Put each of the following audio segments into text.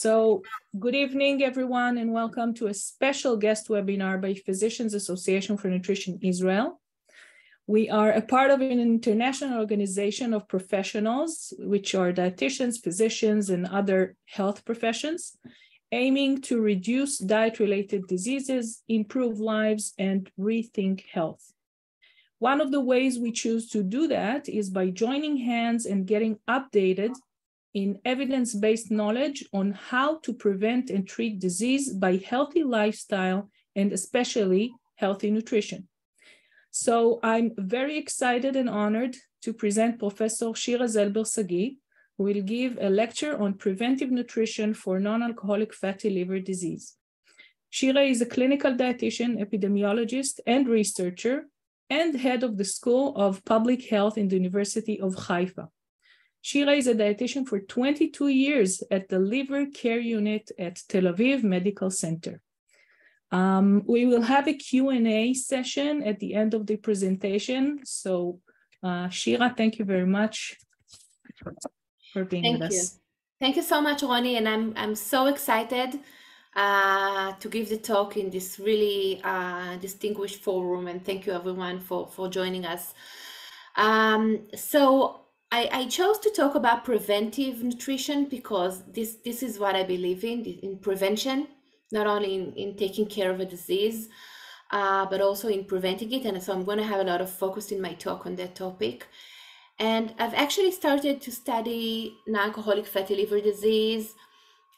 So good evening, everyone, and welcome to a special guest webinar by Physicians Association for Nutrition Israel. We are a part of an international organization of professionals, which are dietitians, physicians, and other health professions, aiming to reduce diet-related diseases, improve lives, and rethink health. One of the ways we choose to do that is by joining hands and getting updated in evidence-based knowledge on how to prevent and treat disease by healthy lifestyle and especially healthy nutrition. So I'm very excited and honored to present Professor Shira Zelber Sagi, who will give a lecture on preventive nutrition for non-alcoholic fatty liver disease. Shira is a clinical dietitian, epidemiologist, and researcher, and head of the School of Public Health in the University of Haifa. Shira is a dietitian for 22 years at the liver care unit at Tel Aviv Medical Center. Um, we will have a Q&A session at the end of the presentation. So uh, Shira, thank you very much for, for being thank with you. us. Thank you so much, Ronnie. And I'm, I'm so excited uh, to give the talk in this really uh, distinguished forum. And thank you everyone for, for joining us. Um, so I, I chose to talk about preventive nutrition because this, this is what I believe in, in prevention, not only in, in taking care of a disease, uh, but also in preventing it. And so I'm going to have a lot of focus in my talk on that topic. And I've actually started to study non-alcoholic fatty liver disease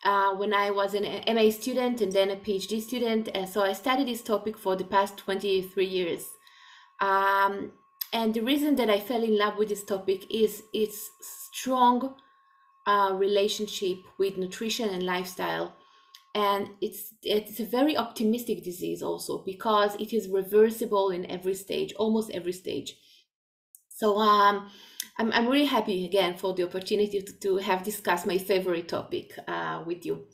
uh, when I was an MA student and then a PhD student. And so I studied this topic for the past 23 years. Um, and the reason that I fell in love with this topic is its strong uh, relationship with nutrition and lifestyle. And it's it's a very optimistic disease also because it is reversible in every stage, almost every stage. So um, I'm, I'm really happy again for the opportunity to, to have discussed my favorite topic uh, with you.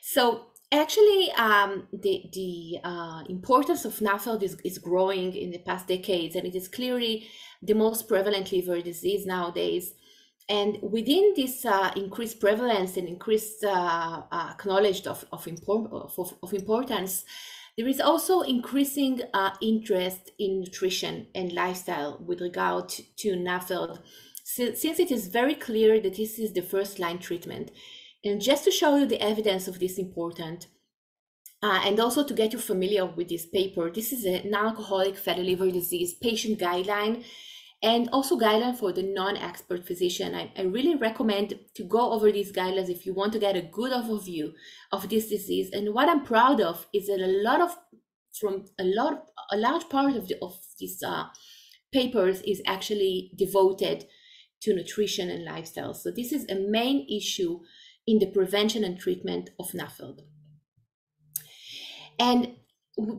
So Actually, um, the, the uh, importance of NAFLD is, is growing in the past decades, and it is clearly the most prevalent liver disease nowadays. And within this uh, increased prevalence and increased uh, uh knowledge of, of, import, of, of, importance, there is also increasing uh, interest in nutrition and lifestyle with regard to NAFLD, since it is very clear that this is the first line treatment. And just to show you the evidence of this important, uh, and also to get you familiar with this paper, this is a non-alcoholic fatty liver disease patient guideline and also guideline for the non-expert physician. I, I, really recommend to go over these guidelines if you want to get a good overview of this disease. And what I'm proud of is that a lot of from a lot a large part of the, of these uh, papers is actually devoted to nutrition and lifestyle. So this is a main issue in the prevention and treatment of NAFLD. And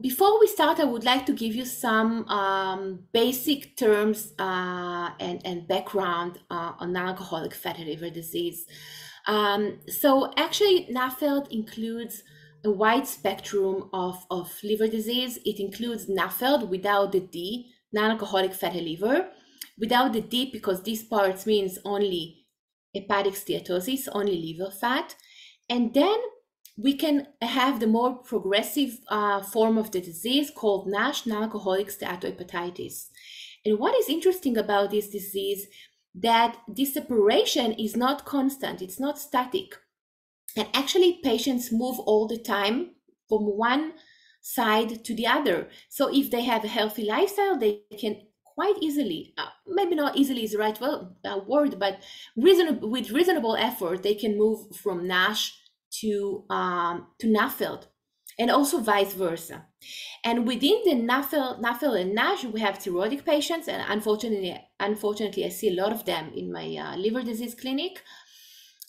before we start, I would like to give you some um, basic terms uh, and, and background uh, on non-alcoholic fatty liver disease. Um, so actually, NAFLD includes a wide spectrum of, of liver disease. It includes NAFLD without the D, non-alcoholic fatty liver, without the D because this part means only hepatic steatosis, only liver fat. And then we can have the more progressive uh, form of the disease called NASH, non-alcoholic steatohepatitis. And what is interesting about this disease that this separation is not constant, it's not static. And actually patients move all the time from one side to the other. So if they have a healthy lifestyle, they can quite easily, uh, maybe not easily is the right uh, word, but with reasonable effort, they can move from NASH to, um, to NAFLD and also vice versa. And within the NAFL, NAFL and NASH, we have cirrhotic patients, and unfortunately, unfortunately, I see a lot of them in my uh, liver disease clinic,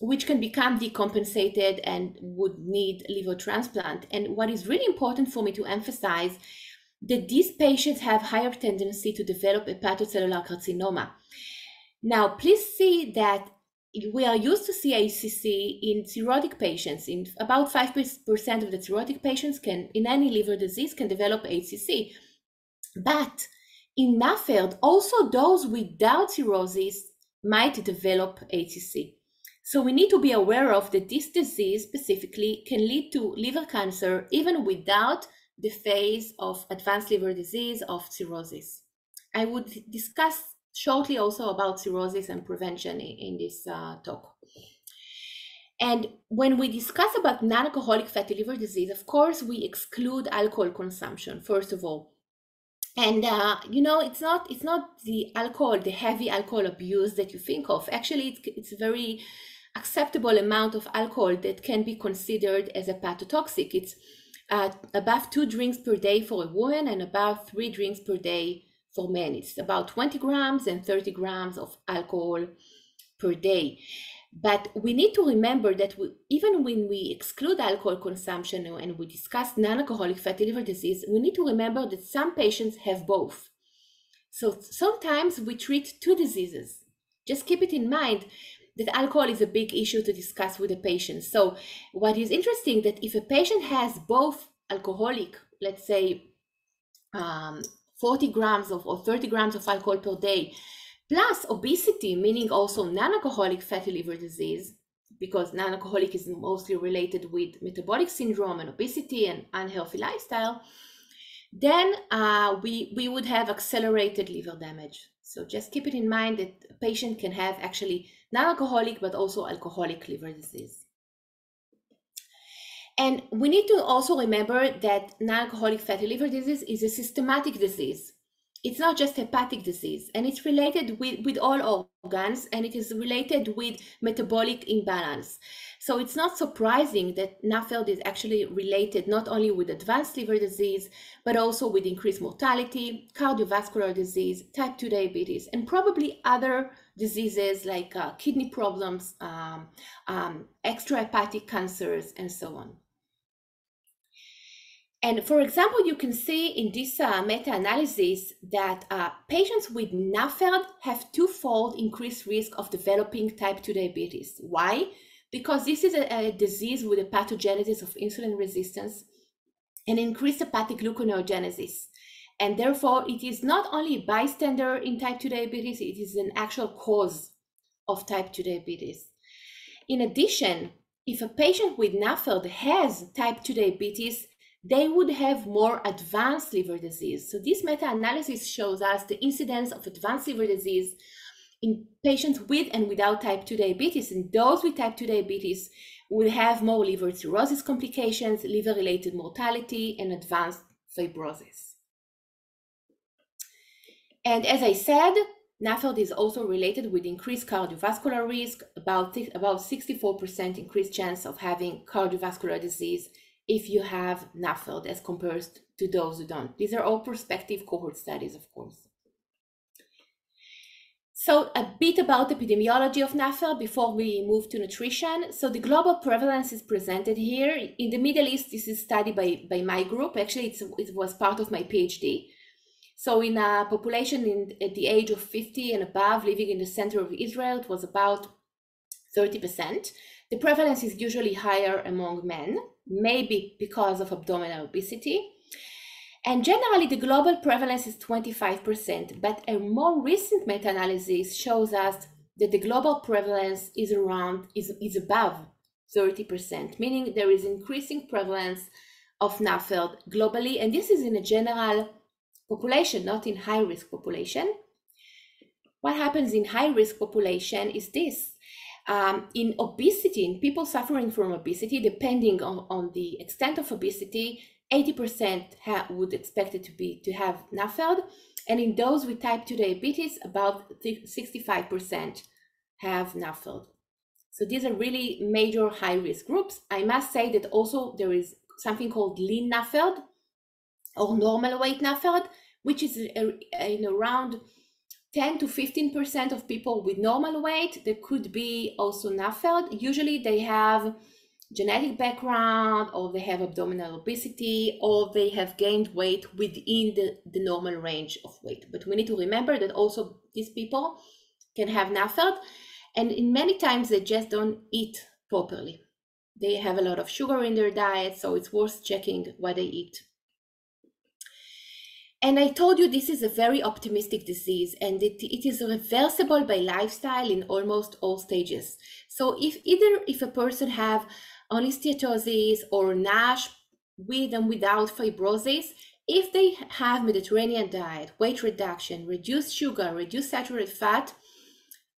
which can become decompensated and would need liver transplant. And what is really important for me to emphasize that these patients have higher tendency to develop hepatocellular carcinoma. Now, please see that we are used to see HCC in cirrhotic patients. In about 5% of the cirrhotic patients can, in any liver disease, can develop HCC. But in NAFLD, also those without cirrhosis might develop HCC. So we need to be aware of that this disease specifically can lead to liver cancer even without the phase of advanced liver disease of cirrhosis. I would discuss shortly also about cirrhosis and prevention in, this uh, talk. And when we discuss about non-alcoholic fatty liver disease, of course, we exclude alcohol consumption, first of all. And uh, you know, it's not it's not the alcohol, the heavy alcohol abuse that you think of. Actually, it's, it's a very acceptable amount of alcohol that can be considered as a hepatotoxic. It's uh, about two drinks per day for a woman and about three drinks per day for men. It's about 20 grams and 30 grams of alcohol per day. But we need to remember that we, even when we exclude alcohol consumption and we discuss non alcoholic fatty liver disease, we need to remember that some patients have both. So sometimes we treat two diseases. Just keep it in mind that alcohol is a big issue to discuss with the patient. So what is interesting that if a patient has both alcoholic, let's say um, 40 grams of, or 30 grams of alcohol per day, plus obesity, meaning also non-alcoholic fatty liver disease, because non-alcoholic is mostly related with metabolic syndrome and obesity and unhealthy lifestyle, then uh, we, we would have accelerated liver damage. So just keep it in mind that a patient can have actually non-alcoholic but also alcoholic liver disease. And we need to also remember that non-alcoholic fatty liver disease is a systematic disease it's not just hepatic disease and it's related with, with all organs and it is related with metabolic imbalance. So it's not surprising that NAFLD is actually related not only with advanced liver disease, but also with increased mortality, cardiovascular disease, type 2 diabetes, and probably other diseases like uh, kidney problems, um, um, extrahepatic cancers, and so on. And for example, you can see in this uh, meta-analysis that uh, patients with NAFLD have twofold increased risk of developing type 2 diabetes. Why? Because this is a, a disease with a pathogenesis of insulin resistance and increased hepatic gluconeogenesis. And therefore, it is not only a bystander in type 2 diabetes, it is an actual cause of type 2 diabetes. In addition, if a patient with NAFLD has type 2 diabetes, they would have more advanced liver disease. So this meta-analysis shows us the incidence of advanced liver disease in patients with and without type 2 diabetes. And those with type 2 diabetes will have more liver cirrhosis complications, liver-related mortality, and advanced fibrosis. And as I said, NAFLD is also related with increased cardiovascular risk, about, about 64% increased chance of having cardiovascular disease if you have NAFLD as compared to those who don't. These are all prospective cohort studies, of course. So a bit about epidemiology of NAFLD before we move to nutrition. So the global prevalence is presented here. In the Middle East, this is studied by, by my group. Actually, it was part of my PhD. So in a population in, at the age of 50 and above living in the center of Israel, it was about 30%. The prevalence is usually higher among men, maybe because of abdominal obesity. And generally, the global prevalence is 25%, but a more recent meta-analysis shows us that the global prevalence is around, is, is above 30%, meaning there is increasing prevalence of NAFLD globally, and this is in a general population, not in high-risk population. What happens in high-risk population is this. Um, in obesity, in people suffering from obesity, depending on, on the extent of obesity, 80% would expect it to be to have NAFLD, and in those with type 2 diabetes, about 65% have NAFLD. So these are really major high risk groups. I must say that also there is something called lean NAFLD or normal weight NAFLD, which is in around 10 to 15% of people with normal weight, there could be also NAFLD. Usually they have genetic background or they have abdominal obesity or they have gained weight within the, the normal range of weight. But we need to remember that also these people can have NAFLD and in many times they just don't eat properly. They have a lot of sugar in their diet, so it's worth checking what they eat. And I told you this is a very optimistic disease and it, it is reversible by lifestyle in almost all stages. So if either if a person have only or NASH with and without fibrosis, if they have Mediterranean diet, weight reduction, reduced sugar, reduced saturated fat,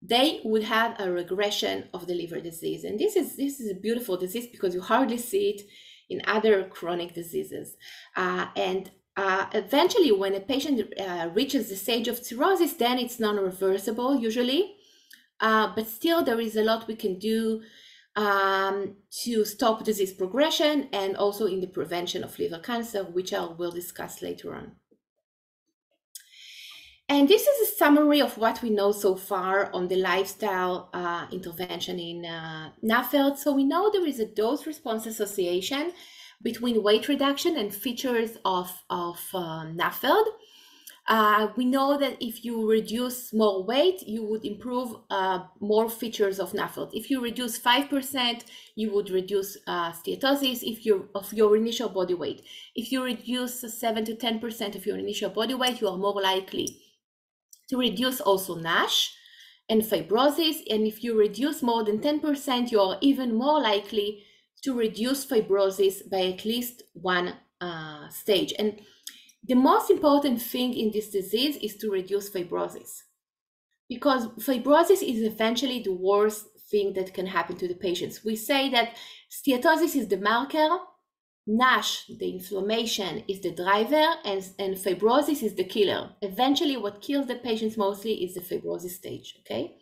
they would have a regression of the liver disease. And this is this is a beautiful disease because you hardly see it in other chronic diseases. Uh, and uh, eventually, when a patient uh, reaches the stage of cirrhosis, then it's non-reversible usually. Uh, but still, there is a lot we can do um, to stop disease progression and also in the prevention of liver cancer, which I will discuss later on. And this is a summary of what we know so far on the lifestyle uh, intervention in uh, NAFLD. So we know there is a dose response association between weight reduction and features of, of um, NAFLD. Uh, we know that if you reduce more weight, you would improve uh, more features of NAFLD. If you reduce 5%, you would reduce uh, steatosis if you of your initial body weight. If you reduce 7 to 10% of your initial body weight, you are more likely to reduce also NASH and fibrosis. And if you reduce more than 10%, you are even more likely to reduce fibrosis by at least one uh, stage. And the most important thing in this disease is to reduce fibrosis because fibrosis is eventually the worst thing that can happen to the patients. We say that steatosis is the marker NASH, the inflammation, is the driver, and, and fibrosis is the killer. Eventually, what kills the patients mostly is the fibrosis stage, okay?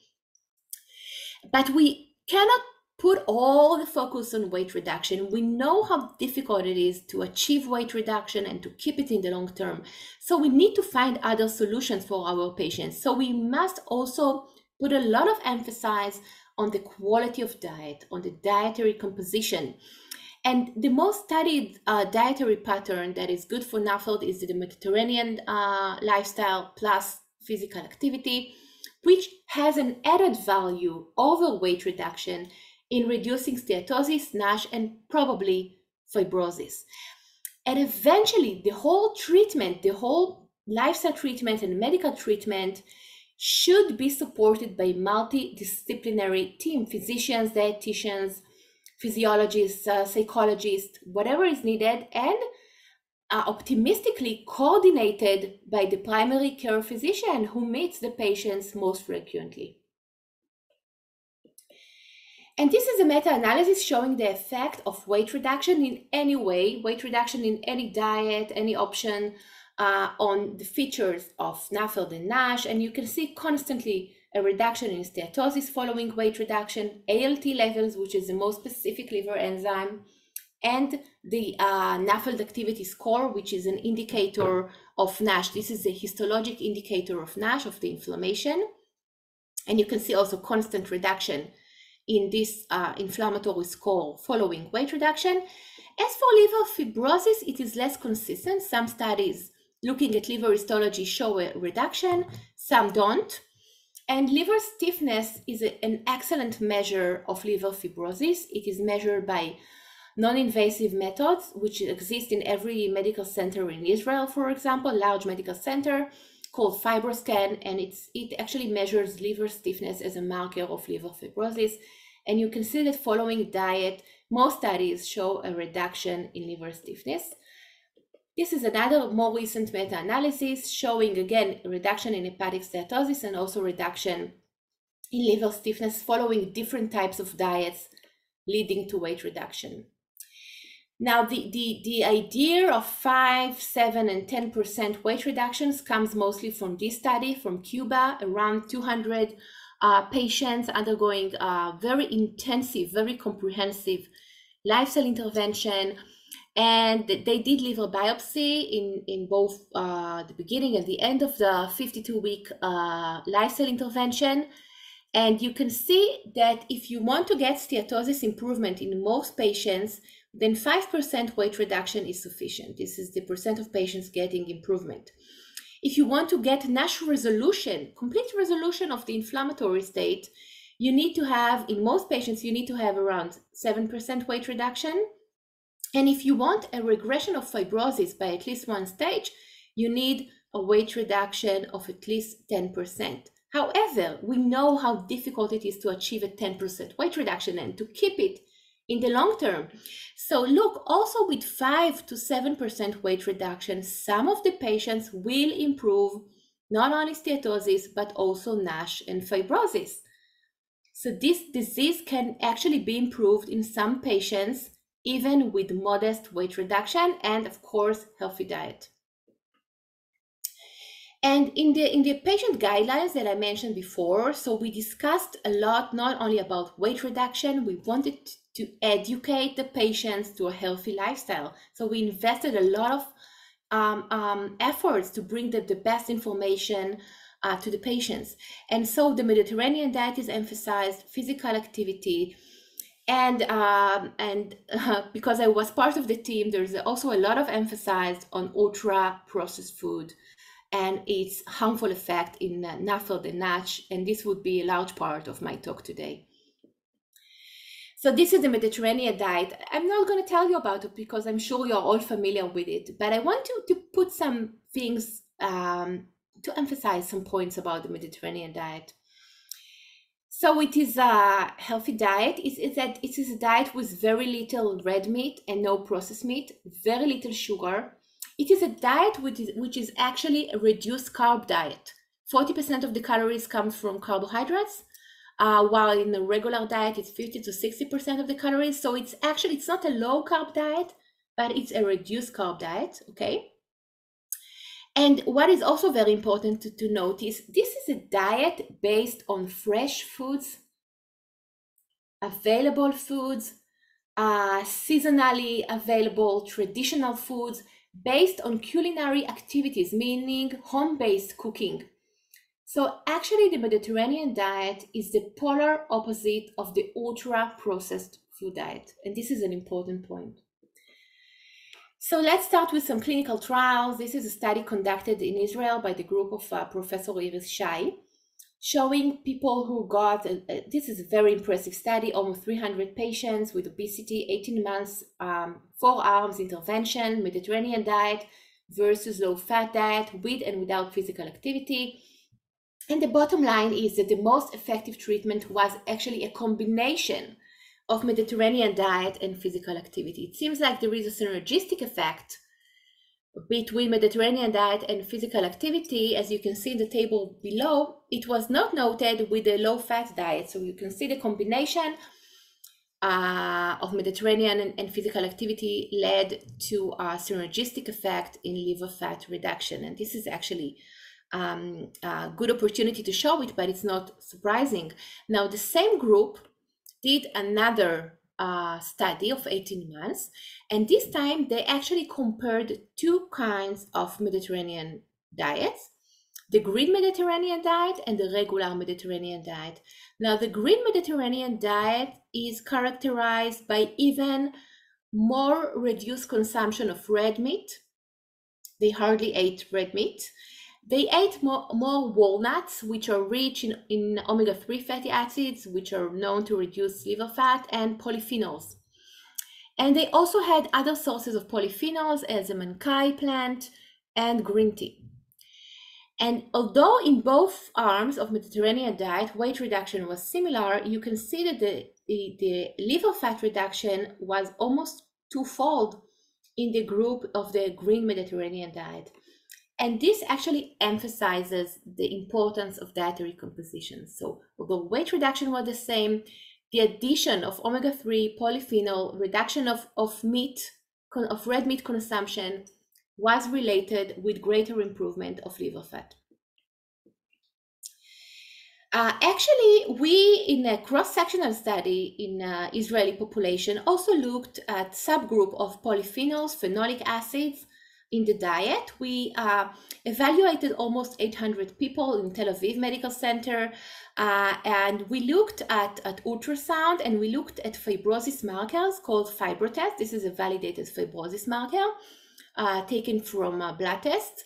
But we cannot put all the focus on weight reduction. We know how difficult it is to achieve weight reduction and to keep it in the long term. So we need to find other solutions for our patients. So we must also put a lot of emphasis on the quality of diet, on the dietary composition. And the most studied uh, dietary pattern that is good for NAFLD is the Mediterranean uh, lifestyle plus physical activity, which has an added value over weight reduction in reducing steatosis, NASH, and probably fibrosis. And eventually, the whole treatment, the whole lifestyle treatment and medical treatment should be supported by multidisciplinary team, physicians, dietitians, physiologists, uh, psychologists, whatever is needed, and uh, optimistically coordinated by the primary care physician who meets the patients most frequently. And this is a meta-analysis showing the effect of weight reduction in any way, weight reduction in any diet, any option uh, on the features of NAFLD and NASH. And you can see constantly a reduction in steatosis following weight reduction, ALT levels, which is the most specific liver enzyme, and the uh, NAFLD activity score, which is an indicator of NASH. This is a histologic indicator of NASH, of the inflammation. And you can see also constant reduction in this uh, inflammatory score following weight reduction. As for liver fibrosis, it is less consistent. Some studies looking at liver histology show a reduction, some don't. And liver stiffness is a, an excellent measure of liver fibrosis. It is measured by non-invasive methods, which exist in every medical center in Israel, for example, large medical center called FibroScan, and it's it actually measures liver stiffness as a marker of liver fibrosis. And you can see that following diet, most studies show a reduction in liver stiffness. This is another more recent meta-analysis showing again reduction in hepatic steatosis and also reduction in liver stiffness following different types of diets leading to weight reduction. Now, the, the, the idea of 5, 7, and 10% weight reductions comes mostly from this study from Cuba, around 200 uh, patients undergoing uh, very intensive, very comprehensive lifestyle intervention. And they did liver biopsy in in both uh, the beginning and the end of the 52 week uh, lifestyle intervention. And you can see that if you want to get steatosis improvement in most patients then 5% weight reduction is sufficient. This is the percent of patients getting improvement. If you want to get nash resolution complete resolution of the inflammatory state you need to have in most patients you need to have around 7% weight reduction. And if you want a regression of fibrosis by at least one stage, you need a weight reduction of at least 10%. However, we know how difficult it is to achieve a 10% weight reduction and to keep it in the long term. So look, also with 5 to 7% weight reduction, some of the patients will improve not only steatosis, but also NASH and fibrosis. So this disease can actually be improved in some patients, even with modest weight reduction and of course, healthy diet. And in the in the patient guidelines that I mentioned before, so we discussed a lot not only about weight reduction, we wanted to educate the patients to a healthy lifestyle. So we invested a lot of um, um, efforts to bring the, the best information uh, to the patients. And so the Mediterranean diet is emphasized, physical activity, and um, and uh, because I was part of the team, there's also a lot of emphasis on ultra processed food and its harmful effect in uh, NAFLD and NASH, and this would be a large part of my talk today. So this is the Mediterranean diet. I'm not going to tell you about it because I'm sure you're all familiar with it, but I want to, to put some things um, to emphasize some points about the Mediterranean diet. So it is a healthy diet. It's, it's, that it is a diet with very little red meat and no processed meat, very little sugar, it is a diet which is, which is actually a reduced carb diet. 40% of the calories come from carbohydrates, uh, while in a regular diet it's 50 to 60% of the calories. So it's actually, it's not a low carb diet, but it's a reduced carb diet, okay? And what is also very important to, to notice, this is a diet based on fresh foods, available foods, uh, seasonally available traditional foods, based on culinary activities, meaning home-based cooking. So actually the Mediterranean diet is the polar opposite of the ultra-processed food diet. And this is an important point. So let's start with some clinical trials. This is a study conducted in Israel by the group of uh, Professor Iris Shai showing people who got, uh, uh, this is a very impressive study, almost 300 patients with obesity, 18 months, um, four arms intervention, Mediterranean diet versus low fat diet with and without physical activity. And the bottom line is that the most effective treatment was actually a combination of Mediterranean diet and physical activity. It seems like there is a synergistic effect between Mediterranean diet and physical activity, as you can see in the table below, it was not noted with the low fat diet. So you can see the combination uh, of Mediterranean and, and, physical activity led to a synergistic effect in liver fat reduction. And this is actually um, a good opportunity to show it, but it's not surprising. Now, the same group did another uh, study of 18 months. And this time they actually compared two kinds of Mediterranean diets the green Mediterranean diet and the regular Mediterranean diet. Now, the green Mediterranean diet is characterized by even more reduced consumption of red meat. They hardly ate red meat. They ate more, more walnuts, which are rich in, in omega 3 fatty acids, which are known to reduce liver fat, and polyphenols. And they also had other sources of polyphenols as the mankai plant and green tea. And although in both arms of Mediterranean diet, weight reduction was similar, you can see that the, the, the liver fat reduction was almost twofold in the group of the green Mediterranean diet. And this actually emphasizes the importance of dietary composition. So although weight reduction was the same, the addition of omega-3 polyphenol, reduction of, of meat, of red meat consumption was related with greater improvement of liver fat. Uh, actually, we in a cross-sectional study in uh, Israeli population also looked at subgroup of polyphenols, phenolic acids, in the diet. We uh, evaluated almost 800 people in Tel Aviv Medical Center, uh, and we looked at, at ultrasound and we looked at fibrosis markers called FibroTest. This is a validated fibrosis marker uh, taken from a blood test.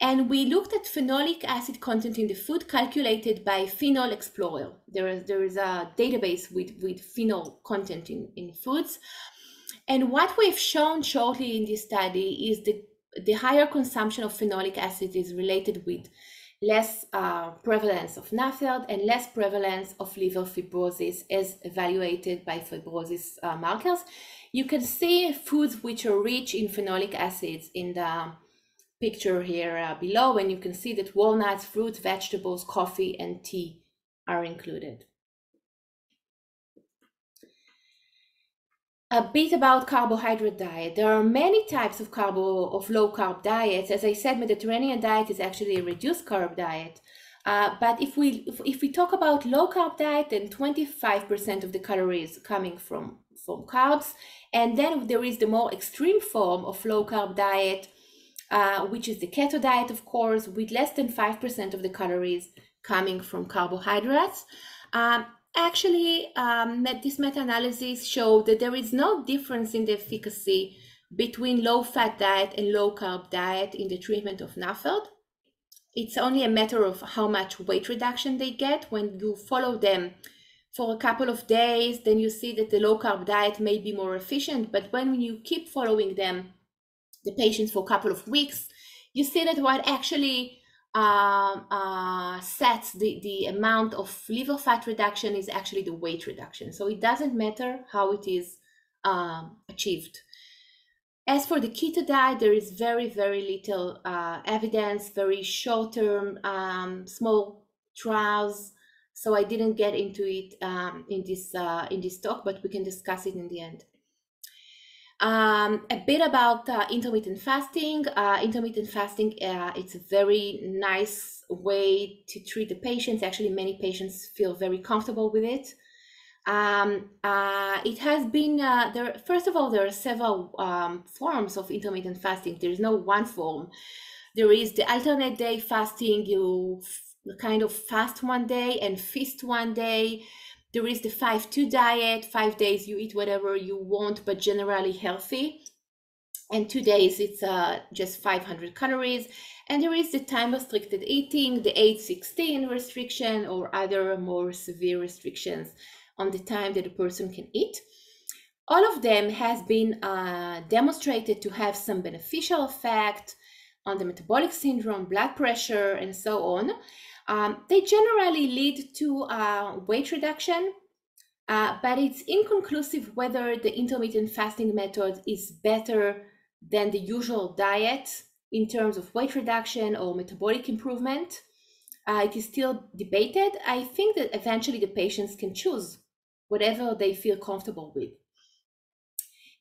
And we looked at phenolic acid content in the food calculated by Phenol Explorer. There is, there is a database with, with phenol content in, in foods. And what we've shown shortly in this study is the the higher consumption of phenolic acid is related with less uh, prevalence of NAFLD and less prevalence of liver fibrosis as evaluated by fibrosis uh, markers. You can see foods which are rich in phenolic acids in the picture here uh, below, and you can see that walnuts, fruits, vegetables, coffee, and tea are included. A bit about carbohydrate diet. There are many types of carbo of low carb diets. As I said, Mediterranean diet is actually a reduced carb diet. Uh, but if we if, if, we talk about low carb diet, then 25% of the calories coming from from carbs, and then there is the more extreme form of low carb diet, uh, which is the keto diet, of course, with less than 5% of the calories coming from carbohydrates. Um, Actually, um, this meta-analysis showed that there is no difference in the efficacy between low-fat diet and low-carb diet in the treatment of NAFLD. It's only a matter of how much weight reduction they get when you follow them for a couple of days, then you see that the low carb diet may be more efficient. But when you keep following them, the patients for a couple of weeks, you see that what actually um, uh, sets the, the amount of liver fat reduction is actually the weight reduction. So it doesn't matter how it is um, achieved. As for the keto diet, there is very, very little uh, evidence, very short term, um, small trials. So I didn't get into it um, in this uh, in this talk, but we can discuss it in the end. Um, a bit about uh, intermittent fasting. Uh, intermittent fasting, uh, it's a very nice way to treat the patients. Actually, many patients feel very comfortable with it. Um, uh, it has been uh, there. First of all, there are several um, forms of intermittent fasting. There is no one form. There is the alternate day fasting. You kind of fast one day and feast one day there is the 5-2 diet, five days you eat whatever you want, but generally healthy. And two days it's uh, just 500 calories. And there is the time restricted eating, the 8-16 restriction, or other more severe restrictions on the time that a person can eat. All of them has been uh, demonstrated to have some beneficial effect on the metabolic syndrome, blood pressure, and so on. Um, they generally lead to uh, weight reduction, uh, but it's inconclusive whether the intermittent fasting method is better than the usual diet in terms of weight reduction or metabolic improvement. Uh, it is still debated. I think that eventually the patients can choose whatever they feel comfortable with.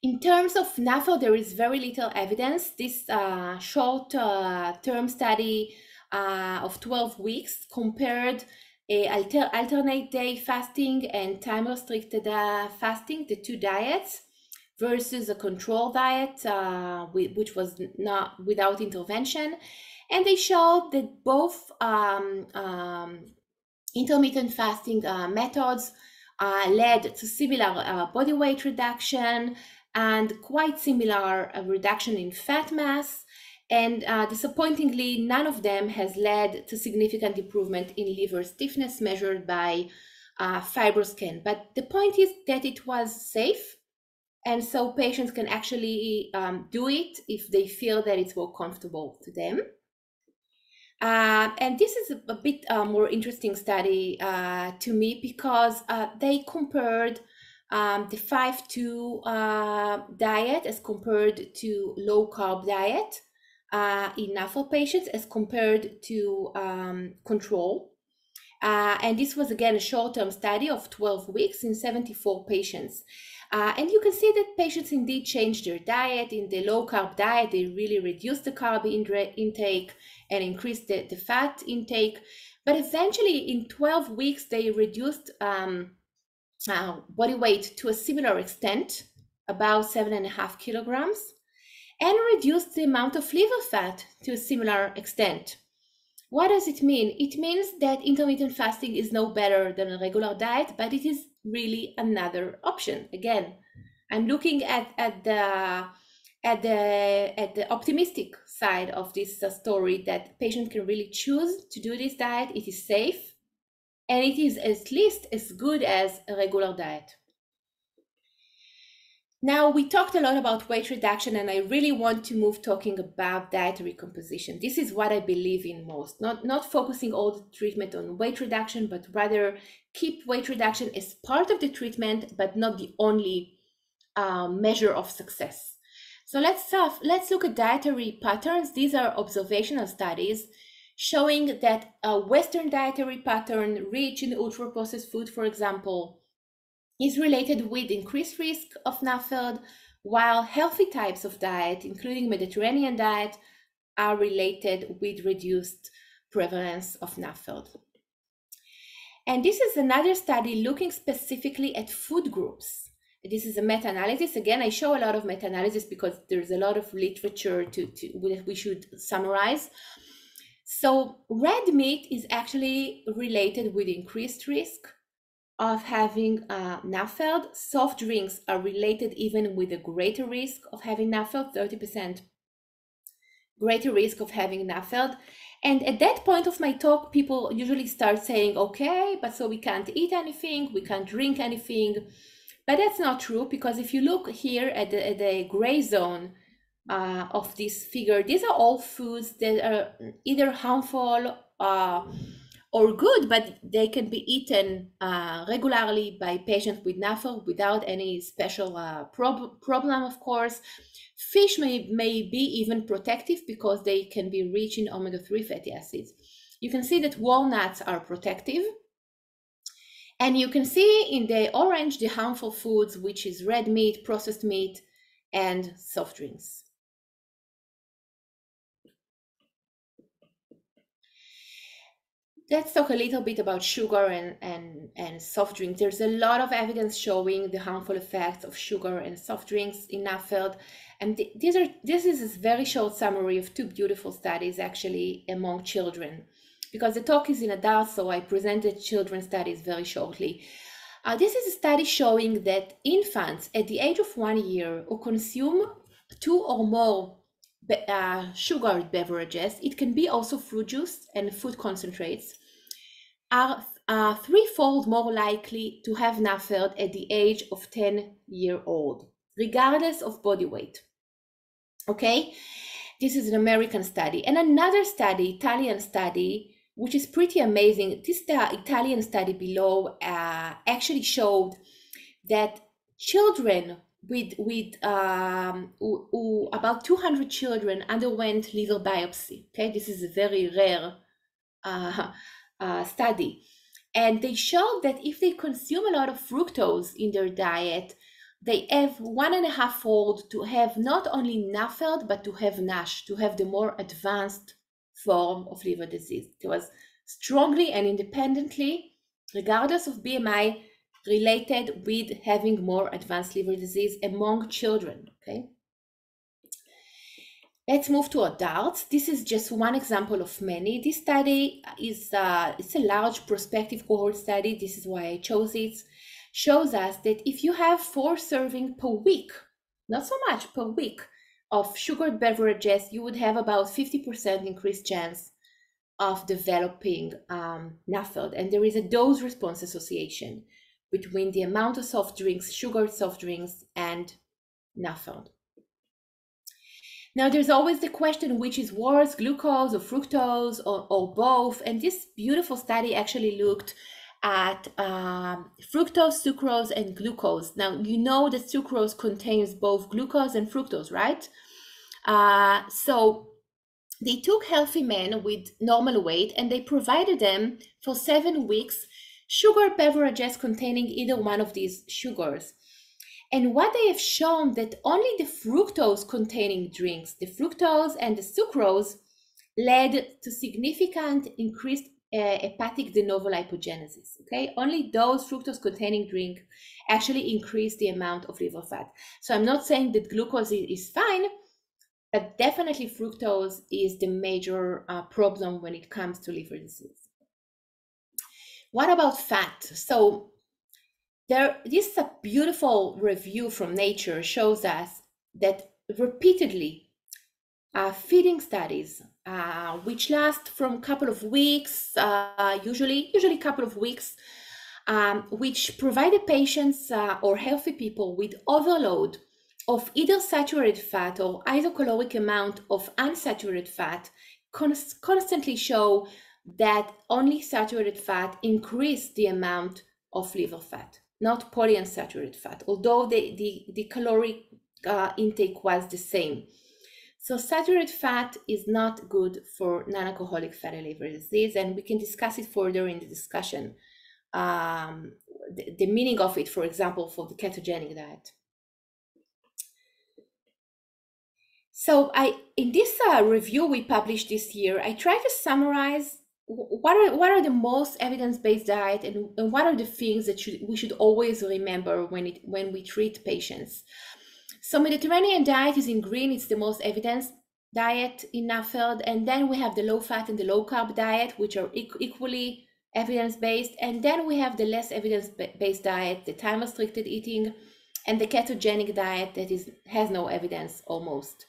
In terms of NAFLD, there is very little evidence. This uh, short uh, term study uh, of 12 weeks compared a alter alternate day fasting and time restricted uh, fasting, the two diets, versus a control diet, uh, which was not without intervention. And they showed that both um, um, intermittent fasting uh, methods uh, led to similar uh, body weight reduction and quite similar reduction in fat mass and uh, disappointingly, none of them has led to significant improvement in liver stiffness measured by uh, FibroScan. But the point is that it was safe. And so patients can actually um, do it if they feel that it's more comfortable to them. Uh, and this is a, a bit uh, more interesting study uh, to me because uh, they compared um, the 5-2 uh, diet as compared to low carb diet uh, NAFLD patients as compared to um, control. Uh, and this was again a short-term study of 12 weeks in 74 patients. Uh, and you can see that patients indeed changed their diet. In the low-carb diet, they really reduced the carb in intake and increased the, the fat intake. But eventually, in 12 weeks, they reduced um, uh, body weight to a similar extent, about seven and a half kilograms and reduce the amount of liver fat to a similar extent. What does it mean? It means that intermittent fasting is no better than a regular diet, but it is really another option. Again, I'm looking at, at the at the at the optimistic side of this uh, story that patient can really choose to do this diet. It is safe, and it is at least as good as a regular diet. Now, we talked a lot about weight reduction, and I really want to move talking about dietary composition. This is what I believe in most, not, not focusing all the treatment on weight reduction, but rather keep weight reduction as part of the treatment, but not the only uh, measure of success. So let's, uh, let's look at dietary patterns. These are observational studies showing that a Western dietary pattern rich in ultra-processed food, for example, is related with increased risk of NAFLD, while healthy types of diet, including Mediterranean diet, are related with reduced prevalence of NAFLD. And this is another study looking specifically at food groups. This is a meta-analysis. Again, I show a lot of meta-analysis because there's a lot of literature to, to we should summarize. So red meat is actually related with increased risk of having uh, NAFLD. Soft drinks are related even with a greater risk of having NAFLD, 30% greater risk of having NAFLD. And at that point of my talk, people usually start saying, okay, but so we can't eat anything, we can't drink anything. But that's not true because if you look here at the, at the gray zone uh, of this figure, these are all foods that are either harmful uh, or good, but they can be eaten uh, regularly by patients with NAFLD without any special uh, prob problem, of course. Fish may, may be even protective because they can be rich in omega-3 fatty acids. You can see that walnuts are protective. And you can see in the orange the harmful foods, which is red meat, processed meat, and soft drinks. Let's talk a little bit about sugar and, and, and soft drinks. There's a lot of evidence showing the harmful effects of sugar and soft drinks in NAFLD. And th these are this is a very short summary of two beautiful studies actually among children. Because the talk is in adults, so I presented children studies very shortly. Uh, this is a study showing that infants at the age of one year who consume two or more uh, sugared beverages, it can be also fruit juice and food concentrates, are uh, threefold more likely to have NAFLD at the age of 10 year old, regardless of body weight. Okay, this is an American study. And another study, Italian study, which is pretty amazing. This the Italian study below uh, actually showed that children with with um, who, who, about 200 children underwent liver biopsy. Okay, this is a very rare uh, uh, study. And they showed that if they consume a lot of fructose in their diet, they have one and a half fold to have not only NAFLD, but to have NASH, to have the more advanced form of liver disease. It was strongly and independently, regardless of BMI, related with having more advanced liver disease among children. Okay. Let's move to adults. This is just one example of many. This study is uh, it's a large prospective cohort study. This is why I chose it. Shows us that if you have four serving per week, not so much per week, of sugared beverages, you would have about 50% increased chance of developing um, NAFLD. And there is a dose response association between the amount of soft drinks, sugared soft drinks, and NAFLD. Now, there's always the question which is worse, glucose or fructose or, or both. And this beautiful study actually looked at um, fructose, sucrose, and glucose. Now, you know that sucrose contains both glucose and fructose, right? Uh, so they took healthy men with normal weight and they provided them for seven weeks sugar beverages containing either one of these sugars. And what they have shown that only the fructose containing drinks, the fructose and the sucrose, led to significant increased uh, hepatic de novo lipogenesis. Okay, only those fructose containing drink actually increase the amount of liver fat. So I'm not saying that glucose is fine, but definitely fructose is the major uh, problem when it comes to liver disease. What about fat? So there, this is a beautiful review from Nature shows us that repeatedly uh, feeding studies, uh, which last from a couple of weeks, uh, usually usually a couple of weeks, um, which provided patients uh, or healthy people with overload of either saturated fat or isocaloric amount of unsaturated fat const constantly show that only saturated fat increase the amount of liver fat, not polyunsaturated fat, although the, the, the caloric uh, intake was the same. So saturated fat is not good for non-alcoholic fatty liver disease, and we can discuss it further in the discussion. Um, the, the meaning of it, for example, for the ketogenic diet. So I, in this uh, review we published this year, I try to summarize what are what are the most evidence-based diet and, and what are the things that should, we should always remember when it when we treat patients. So Mediterranean diet is in green. It's the most evidence diet in NAFLD, and then we have the low fat and the low carb diet, which are e equally evidence-based, and then we have the less evidence-based diet, the time restricted eating, and the ketogenic diet that is has no evidence almost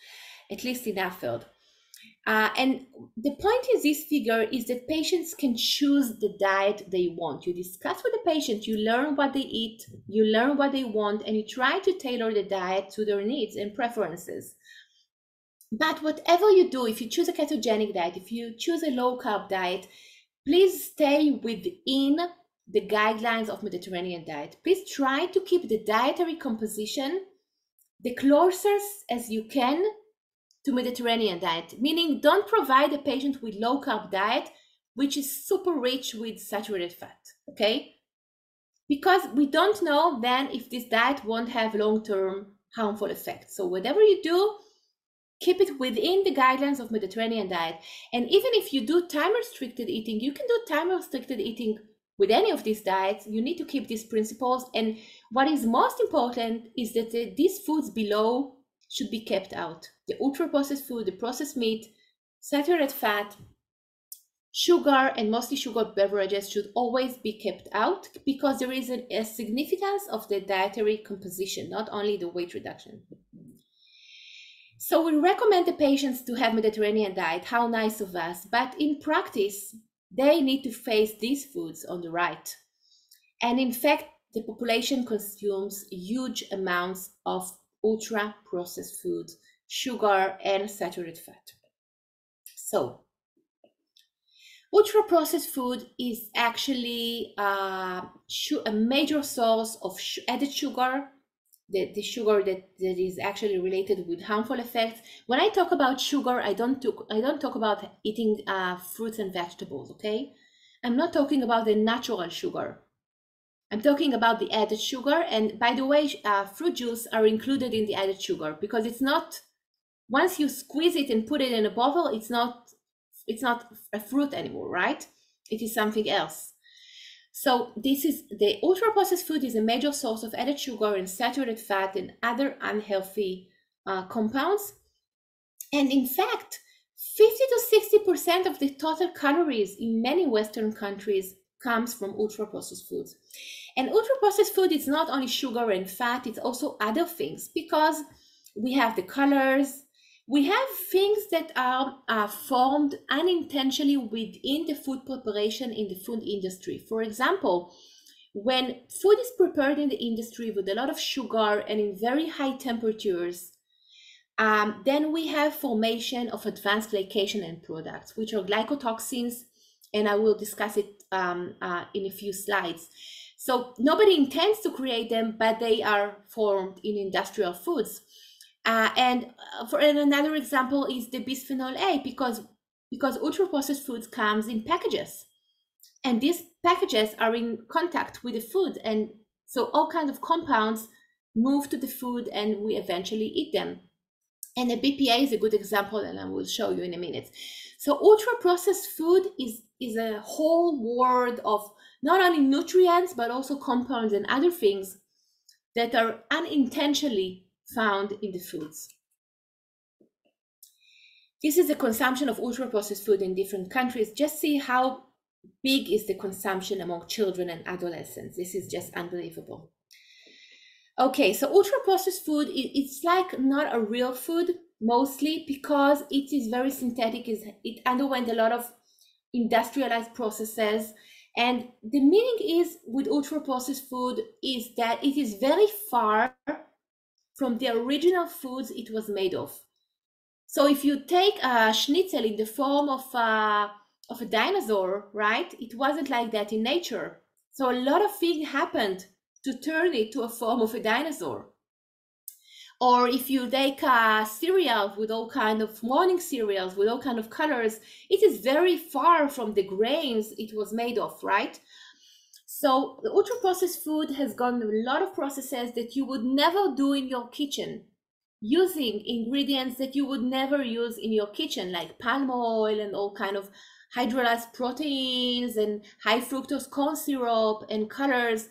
at least in NAFLD. Uh, and the point in this figure is that patients can choose the diet they want. You discuss with the patient, you learn what they eat, you learn what they want, and you try to tailor the diet to their needs and preferences. But whatever you do, if you choose a ketogenic diet, if you choose a low carb diet, please stay within the guidelines of Mediterranean diet. Please try to keep the dietary composition the closest as you can to Mediterranean diet, meaning don't provide a patient with low carb diet, which is super rich with saturated fat, okay? Because we don't know then if this diet won't have long-term harmful effects. So whatever you do, keep it within the guidelines of Mediterranean diet. And even if you do time restricted eating, you can do time restricted eating with any of these diets. You need to keep these principles. And what is most important is that uh, these foods below should be kept out. The ultra processed food, the processed meat, saturated fat, sugar, and mostly sugar beverages should always be kept out because there is a, a significance of the dietary composition, not only the weight reduction. So we recommend the patients to have Mediterranean diet. How nice of us. But in practice, they need to face these foods on the right. And in fact, the population consumes huge amounts of ultra processed foods, sugar, and saturated fat. So, ultra processed food is actually uh, a major source of added sugar, the, the sugar that, that is actually related with harmful effects. When I talk about sugar, I don't talk, I don't talk about eating uh, fruits and vegetables, okay? I'm not talking about the natural sugar. I'm talking about the added sugar. And by the way, uh, fruit juice are included in the added sugar because it's not, once you squeeze it and put it in a bottle, it's not, it's not a fruit anymore, right? It is something else. So this is the ultra processed food is a major source of added sugar and saturated fat and other unhealthy uh, compounds. And in fact, 50 to 60% of the total calories in many Western countries comes from ultra processed foods. And ultra processed food is not only sugar and fat, it's also other things because we have the colors, we have things that are, are formed unintentionally within the food preparation in the food industry. For example, when food is prepared in the industry with a lot of sugar and in very high temperatures, um, then we have formation of advanced glycation end products, which are glycotoxins, and I will discuss it um, uh, in a few slides. So nobody intends to create them, but they are formed in industrial foods. Uh, and uh, for another example is the bisphenol A, because because ultra processed foods comes in packages, and these packages are in contact with the food, and so all kinds of compounds move to the food, and we eventually eat them. And the BPA is a good example, and I will show you in a minute. So ultra processed food is is a whole world of not only nutrients, but also compounds and other things that are unintentionally found in the foods. This is the consumption of ultra processed food in different countries. Just see how big is the consumption among children and adolescents. This is just unbelievable. Okay, so ultra processed food, it's like not a real food mostly because it is very synthetic. It underwent a lot of industrialized processes and the meaning is with ultra processed food is that it is very far from the original foods it was made of. So if you take a schnitzel in the form of a, of a dinosaur, right, it wasn't like that in nature. So a lot of things happened to turn it to a form of a dinosaur. Or if you take a cereal with all kind of morning cereals with all kind of colors, it is very far from the grains it was made of, right? So the ultra processed food has gone a lot of processes that you would never do in your kitchen, using ingredients that you would never use in your kitchen, like palm oil and all kind of hydrolyzed proteins and high fructose corn syrup and colors.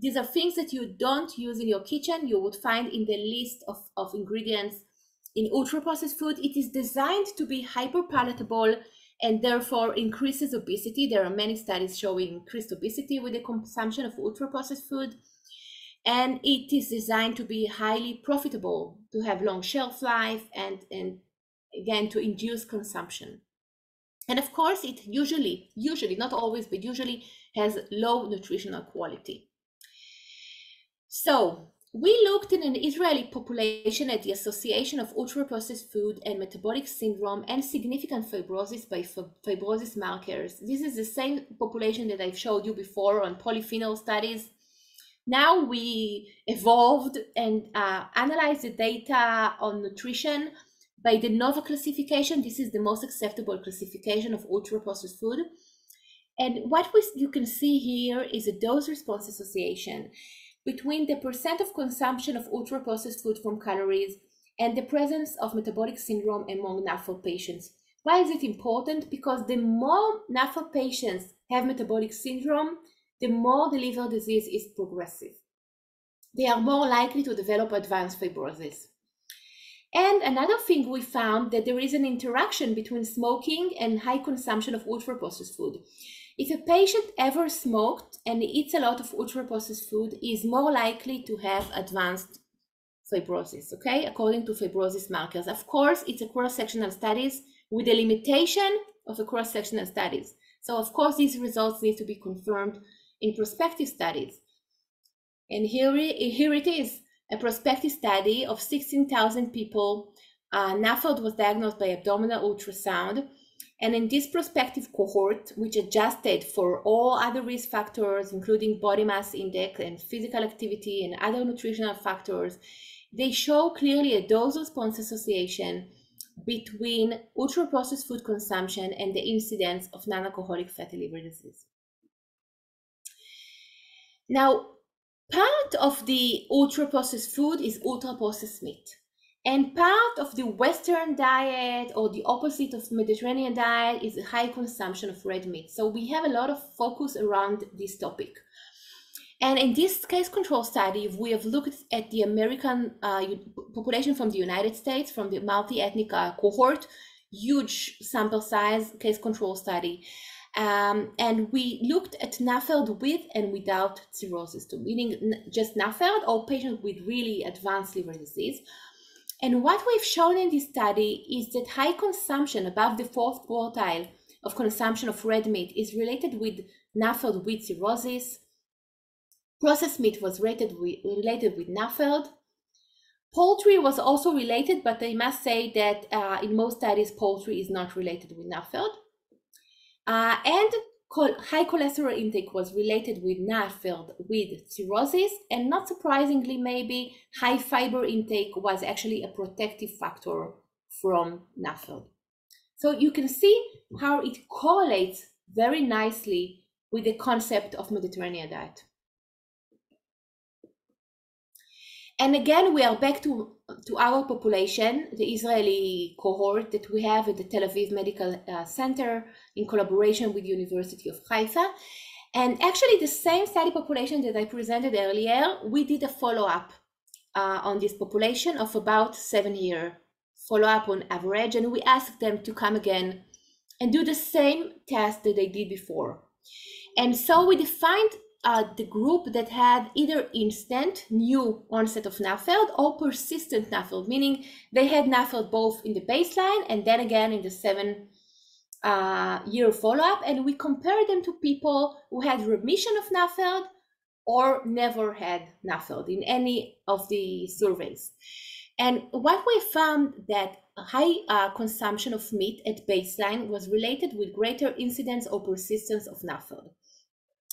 These are things that you don't use in your kitchen. You would find in the list of, of ingredients in ultra processed food. It is designed to be hyper palatable and therefore increases obesity. There are many studies showing increased obesity with the consumption of ultra processed food. And it is designed to be highly profitable, to have long shelf life, and, and again, to induce consumption. And of course, it usually, usually, not always, but usually has low nutritional quality. So we looked in an Israeli population at the association of ultra-processed food and metabolic syndrome and significant fibrosis by fibrosis markers. This is the same population that I've showed you before on polyphenol studies. Now we evolved and uh, analyzed the data on nutrition by the NOVA classification. This is the most acceptable classification of ultra-processed food. And what we, you can see here is a dose-response association between the percent of consumption of ultra-processed food from calories and the presence of metabolic syndrome among NAFLD patients. Why is it important? Because the more NAFLD patients have metabolic syndrome, the more the liver disease is progressive. They are more likely to develop advanced fibrosis. And another thing we found that there is an interaction between smoking and high consumption of ultra-processed food. If a patient ever smoked and eats a lot of ultra processed food, is more likely to have advanced fibrosis, okay, according to fibrosis markers. Of course, it's a cross-sectional studies with the limitation of a cross-sectional studies. So of course, these results need to be confirmed in prospective studies. And here, here it is, a prospective study of 16,000 people. Uh, NAFLD was diagnosed by abdominal ultrasound and in this prospective cohort, which adjusted for all other risk factors, including body mass index and physical activity and other nutritional factors, they show clearly a dose response association between ultra processed food consumption and the incidence of non alcoholic fatty liver disease. Now, part of the ultra processed food is ultra processed meat. And part of the Western diet or the opposite of Mediterranean diet is high consumption of red meat. So we have a lot of focus around this topic. And in this case control study, we have looked at the American uh, population from the United States, from the multi-ethnic uh, cohort, huge sample size case control study. Um, and we looked at NAFLD with and without cirrhosis, meaning just NAFLD or patients with really advanced liver disease. And what we've shown in this study is that high consumption above the fourth quartile of consumption of red meat is related with NAFLD with cirrhosis. Processed meat was rated with, related with NAFLD. Poultry was also related, but I must say that uh, in most studies, poultry is not related with NAFLD. Uh, and high cholesterol intake was related with NAFLD with cirrhosis, and not surprisingly, maybe high fiber intake was actually a protective factor from NAFLD. So you can see how it correlates very nicely with the concept of Mediterranean diet. And again, we are back to, to our population, the Israeli cohort that we have at the Tel Aviv Medical uh, Center in collaboration with the University of Haifa. And actually the same study population that I presented earlier, we did a follow-up uh, on this population of about seven year follow-up on average. And we asked them to come again and do the same test that they did before. And so we defined uh, the group that had either instant new onset of NAFLD or persistent NAFLD, meaning they had NAFLD both in the baseline and then again in the seven uh, year follow-up. And we compared them to people who had remission of NAFLD or never had NAFLD in any of the surveys. And what we found that high uh, consumption of meat at baseline was related with greater incidence or persistence of NAFLD.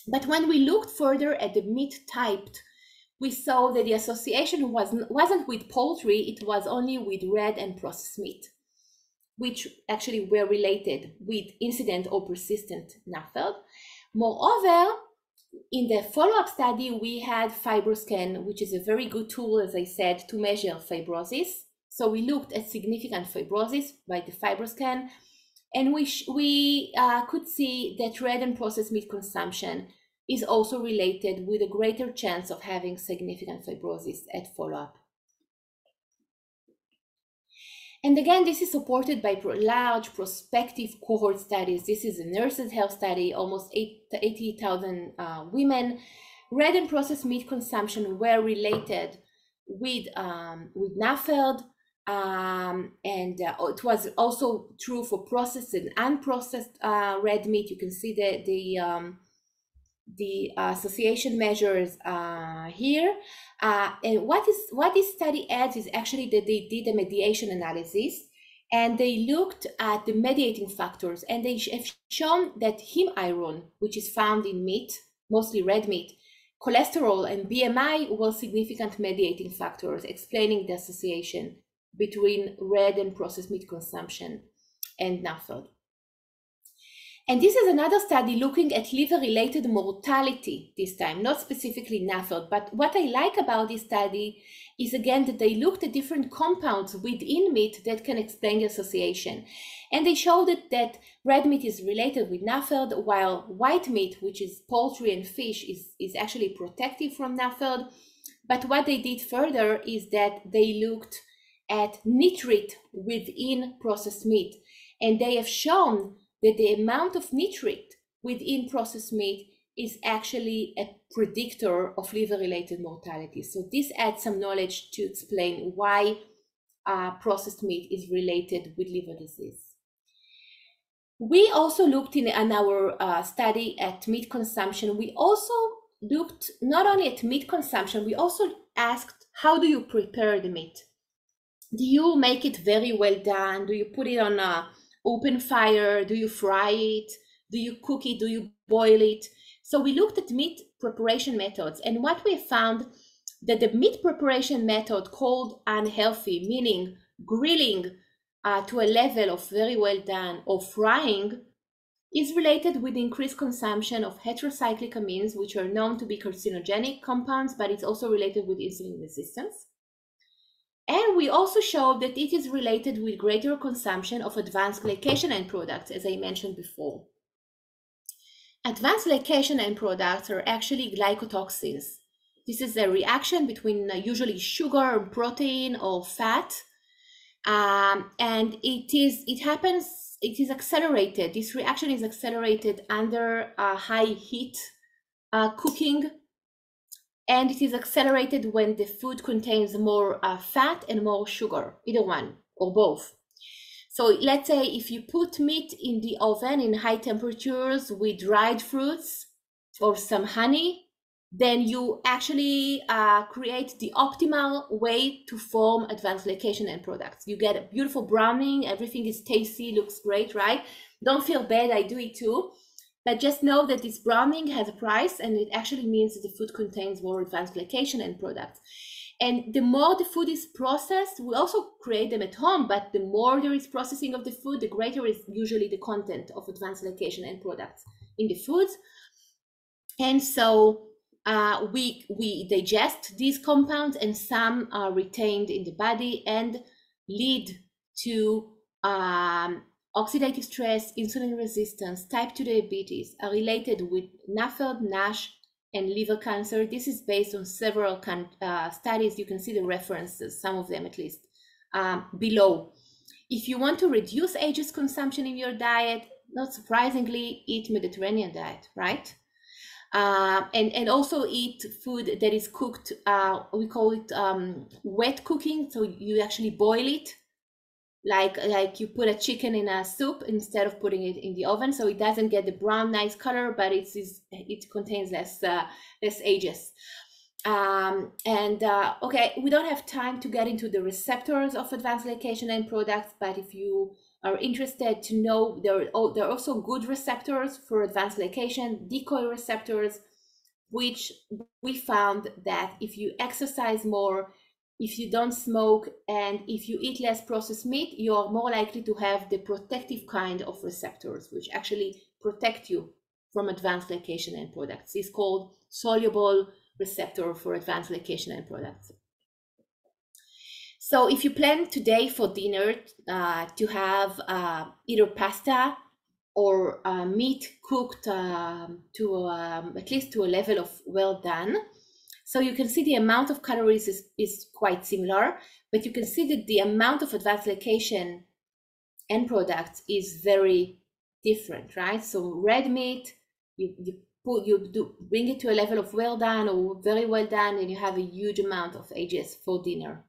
But when we looked further at the meat typed, we saw that the association wasn't, wasn't with poultry, it was only with red and processed meat, which actually were related with incident or persistent NAFLD. Moreover, in the follow-up study, we had FibroScan, which is a very good tool, as I said, to measure fibrosis. So we looked at significant fibrosis by the FibroScan, and we, we uh, could see that red and processed meat consumption is also related with a greater chance of having significant fibrosis at follow-up. And again, this is supported by large prospective cohort studies. This is a nurses' health study, almost 80,000 uh, women. Red and processed meat consumption were related with, um, with NAFLD, um, and uh, it was also true for processed and unprocessed uh, red meat. You can see the, the um, the association measures uh, here. Uh, and what is what this study adds is actually that they did a mediation analysis and they looked at the mediating factors and they have shown that heme iron, which is found in meat, mostly red meat, cholesterol and BMI were significant mediating factors explaining the association between red and processed meat consumption and NAFLD. And this is another study looking at liver-related mortality this time, not specifically NAFLD. But what I like about this study is again that they looked at different compounds within meat that can explain the association. And they showed that, that red meat is related with NAFLD, while white meat, which is poultry and fish, is, is actually protective from NAFLD. But what they did further is that they looked at nitrate within processed meat. And they have shown that the amount of nitrate within processed meat is actually a predictor of liver-related mortality. So this adds some knowledge to explain why uh, processed meat is related with liver disease. We also looked in, in our uh, study at meat consumption. We also looked not only at meat consumption, we also asked, how do you prepare the meat? Do you make it very well done? Do you put it on a open fire? Do you fry it? Do you cook it? Do you boil it? So we looked at meat preparation methods, and what we found that the meat preparation method called unhealthy, meaning grilling uh, to a level of very well done or frying, is related with increased consumption of heterocyclic amines, which are known to be carcinogenic compounds, but it's also related with insulin resistance. And we also showed that it is related with greater consumption of advanced glycation end products, as I mentioned before. Advanced glycation end products are actually glycotoxins. This is a reaction between uh, usually sugar, protein, or fat. Um, and it is it happens, it is accelerated. This reaction is accelerated under uh, high heat uh, cooking and it is accelerated when the food contains more uh, fat and more sugar, either one or both. So let's say if you put meat in the oven in high temperatures with dried fruits or some honey, then you actually uh, create the optimal way to form advanced glycation end products. You get a beautiful browning, everything is tasty, looks great, right? Don't feel bad, I do it too. But just know that this browning has a price and it actually means that the food contains more advanced glycation end products. And the more the food is processed, we also create them at home, but the more there is processing of the food, the greater is usually the content of advanced glycation end products in the foods. And so uh, we, we digest these compounds and some are retained in the body and lead to um, Oxidative stress, insulin resistance, type 2 diabetes are related with NAFLD, NASH, and liver cancer. This is based on several uh, studies. You can see the references, some of them at least, um, below. If you want to reduce AGEs consumption in your diet, not surprisingly, eat Mediterranean diet, right? Uh, and, and also eat food that is cooked, uh, we call it um, wet cooking. So you actually boil it like like you put a chicken in a soup instead of putting it in the oven. So it doesn't get the brown nice color but it is it contains less uh, less AGEs. Um, and uh, okay we don't have time to get into the receptors of advanced glycation end products but if you are interested to know there are, oh, there are also good receptors for advanced glycation decoy receptors which we found that if you exercise more if you don't smoke and if you eat less processed meat, you are more likely to have the protective kind of receptors, which actually protect you from advanced glycation end products. It's called soluble receptor for advanced glycation end products. So if you plan today for dinner uh, to have uh, either pasta or uh, meat cooked um, to um, at least to a level of well done, so you can see the amount of calories is, is quite similar, but you can see that the amount of advanced glycation end products is very different, right? So red meat, you, you put you do bring it to a level of well done or very well done, and you have a huge amount of AGEs for dinner.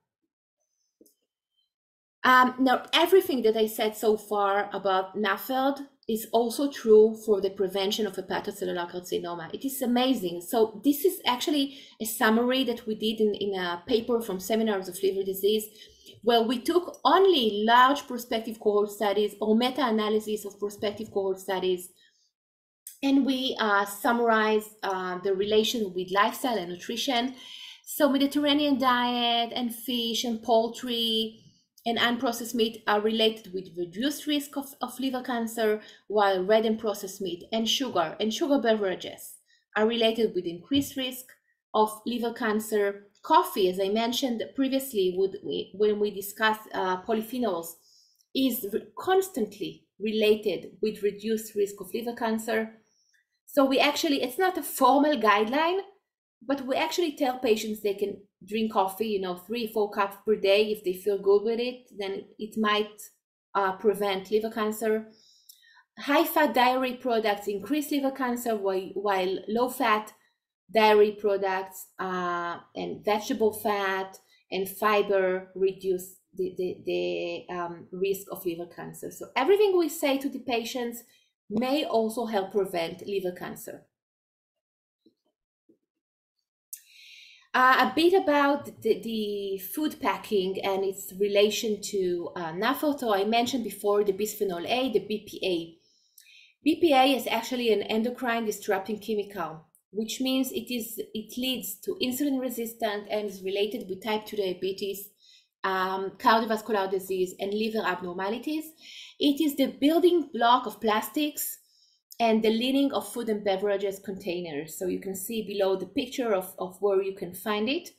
Um, now, everything that I said so far about NAFLD is also true for the prevention of hepatocellular carcinoma. It is amazing. So this is actually a summary that we did in, in a paper from Seminars of Liver Disease, where we took only large prospective cohort studies or meta-analysis of prospective cohort studies, and we uh, summarized uh, the relation with lifestyle and nutrition. So Mediterranean diet and fish and poultry, and unprocessed meat are related with reduced risk of, of liver cancer, while red and processed meat and sugar and sugar beverages are related with increased risk of liver cancer. Coffee, as I mentioned previously, would, when we discussed uh, polyphenols, is constantly related with reduced risk of liver cancer. So we actually, it's not a formal guideline, but we actually tell patients they can drink coffee, you know, three, four cups per day if they feel good with it, then it might uh, prevent liver cancer. High fat dairy products increase liver cancer, while, while low fat dairy products uh, and vegetable fat and fiber reduce the, the, the um, risk of liver cancer. So everything we say to the patients may also help prevent liver cancer. Uh, a bit about the, the, food packing and its relation to uh. I mentioned before the bisphenol A, the BPA. BPA is actually an endocrine disrupting chemical, which means it is it leads to insulin resistant and is related with type 2 diabetes, um, cardiovascular disease, and liver abnormalities. It is the building block of plastics and the lining of food and beverages containers. So you can see below the picture of, of where you can find it.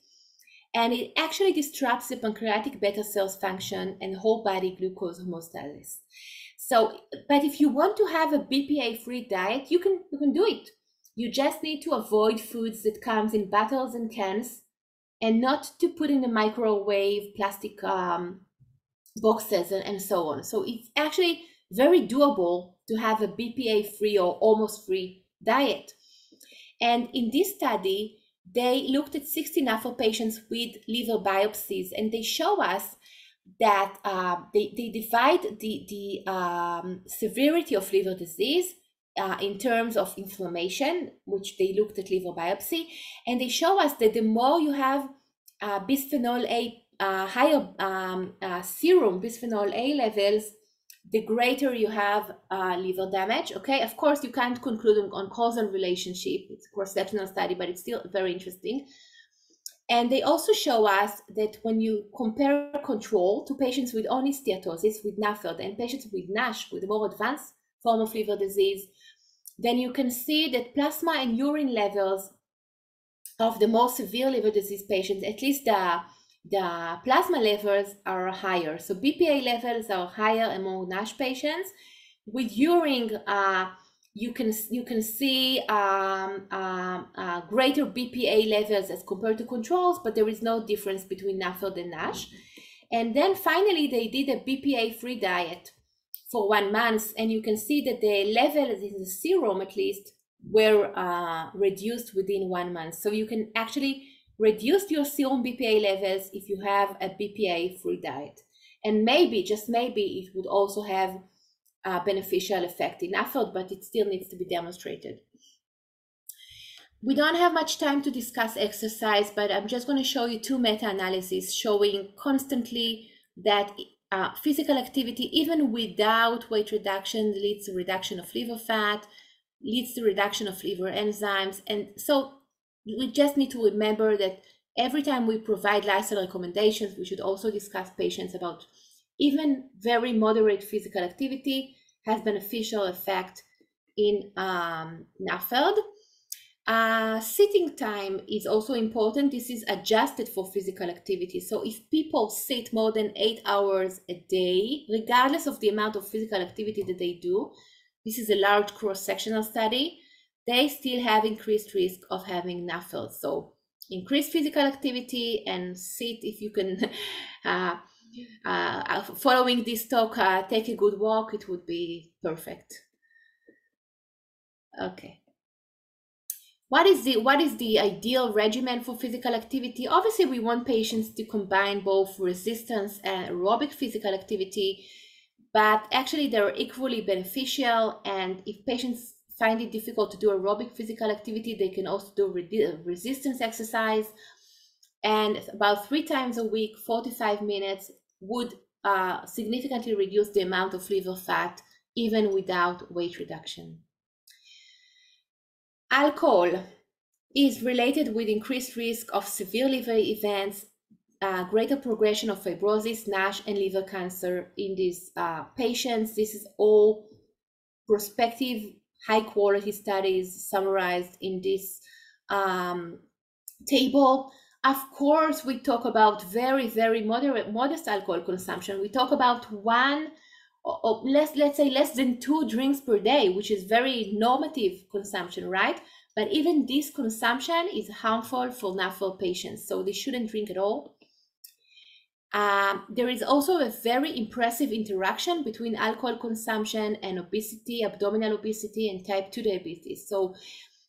And it actually disrupts the pancreatic beta cells function and whole body glucose homeostasis. So, but if you want to have a BPA free diet, you can, you can do it. You just need to avoid foods that comes in bottles and cans and not to put in the microwave plastic um, boxes and, and so on. So it's actually very doable to have a BPA free or almost free diet. And in this study, they looked at 60 NAFLD patients with liver biopsies, and they show us that uh, they, they divide the, the um, severity of liver disease uh, in terms of inflammation, which they looked at liver biopsy, and they show us that the more you have uh, bisphenol A, uh, higher um, uh, serum bisphenol A levels, the greater you have uh, liver damage. Okay, of course, you can't conclude on, causal relationship. It's a cross-sectional study, but it's still very interesting. And they also show us that when you compare control to patients with only steatosis, with NAFLD, and patients with NASH, with more advanced form of liver disease, then you can see that plasma and urine levels of the more severe liver disease patients, at least the the plasma levels are higher. So BPA levels are higher among NASH patients. With urine, uh, you can you can see um, um, uh, greater BPA levels as compared to controls, but there is no difference between NAFLD and NASH. And then finally, they did a BPA-free diet for one month, and you can see that the levels in the serum, at least, were uh, reduced within one month. So you can actually reduce your serum BPA levels if you have a BPA free diet. And maybe, just maybe, it would also have a beneficial effect in effort, but it still needs to be demonstrated. We don't have much time to discuss exercise, but I'm just going to show you two meta-analyses showing constantly that uh, physical activity, even without weight reduction, leads to reduction of liver fat, leads to reduction of liver enzymes. And so we just need to remember that every time we provide lifestyle recommendations, we should also discuss patients about even very moderate physical activity has beneficial effect in um. Uh, sitting time is also important. This is adjusted for physical activity. So if people sit more than eight hours a day, regardless of the amount of physical activity that they do, this is a large cross-sectional study, they still have increased risk of having NAFLD. So increase physical activity and sit if you can, uh, uh, following this talk, uh, take a good walk, it would be perfect. Okay what is the what is the ideal regimen for physical activity obviously we want patients to combine both resistance and aerobic physical activity but actually they're equally beneficial and if patients find it difficult to do aerobic physical activity they can also do re resistance exercise and about three times a week 45 minutes would uh, significantly reduce the amount of liver fat even without weight reduction Alcohol is related with increased risk of severe liver events, uh, greater progression of fibrosis, NASH, and liver cancer in these uh, patients. This is all prospective, high quality studies summarized in this um, table. Of course, we talk about very, very moderate, modest alcohol consumption. We talk about one or less, let's say less than two drinks per day, which is very normative consumption, right? But even this consumption is harmful for NAFLD patients, so they shouldn't drink at all. Um, there is also a very impressive interaction between alcohol consumption and obesity, abdominal obesity, and type 2 diabetes. So,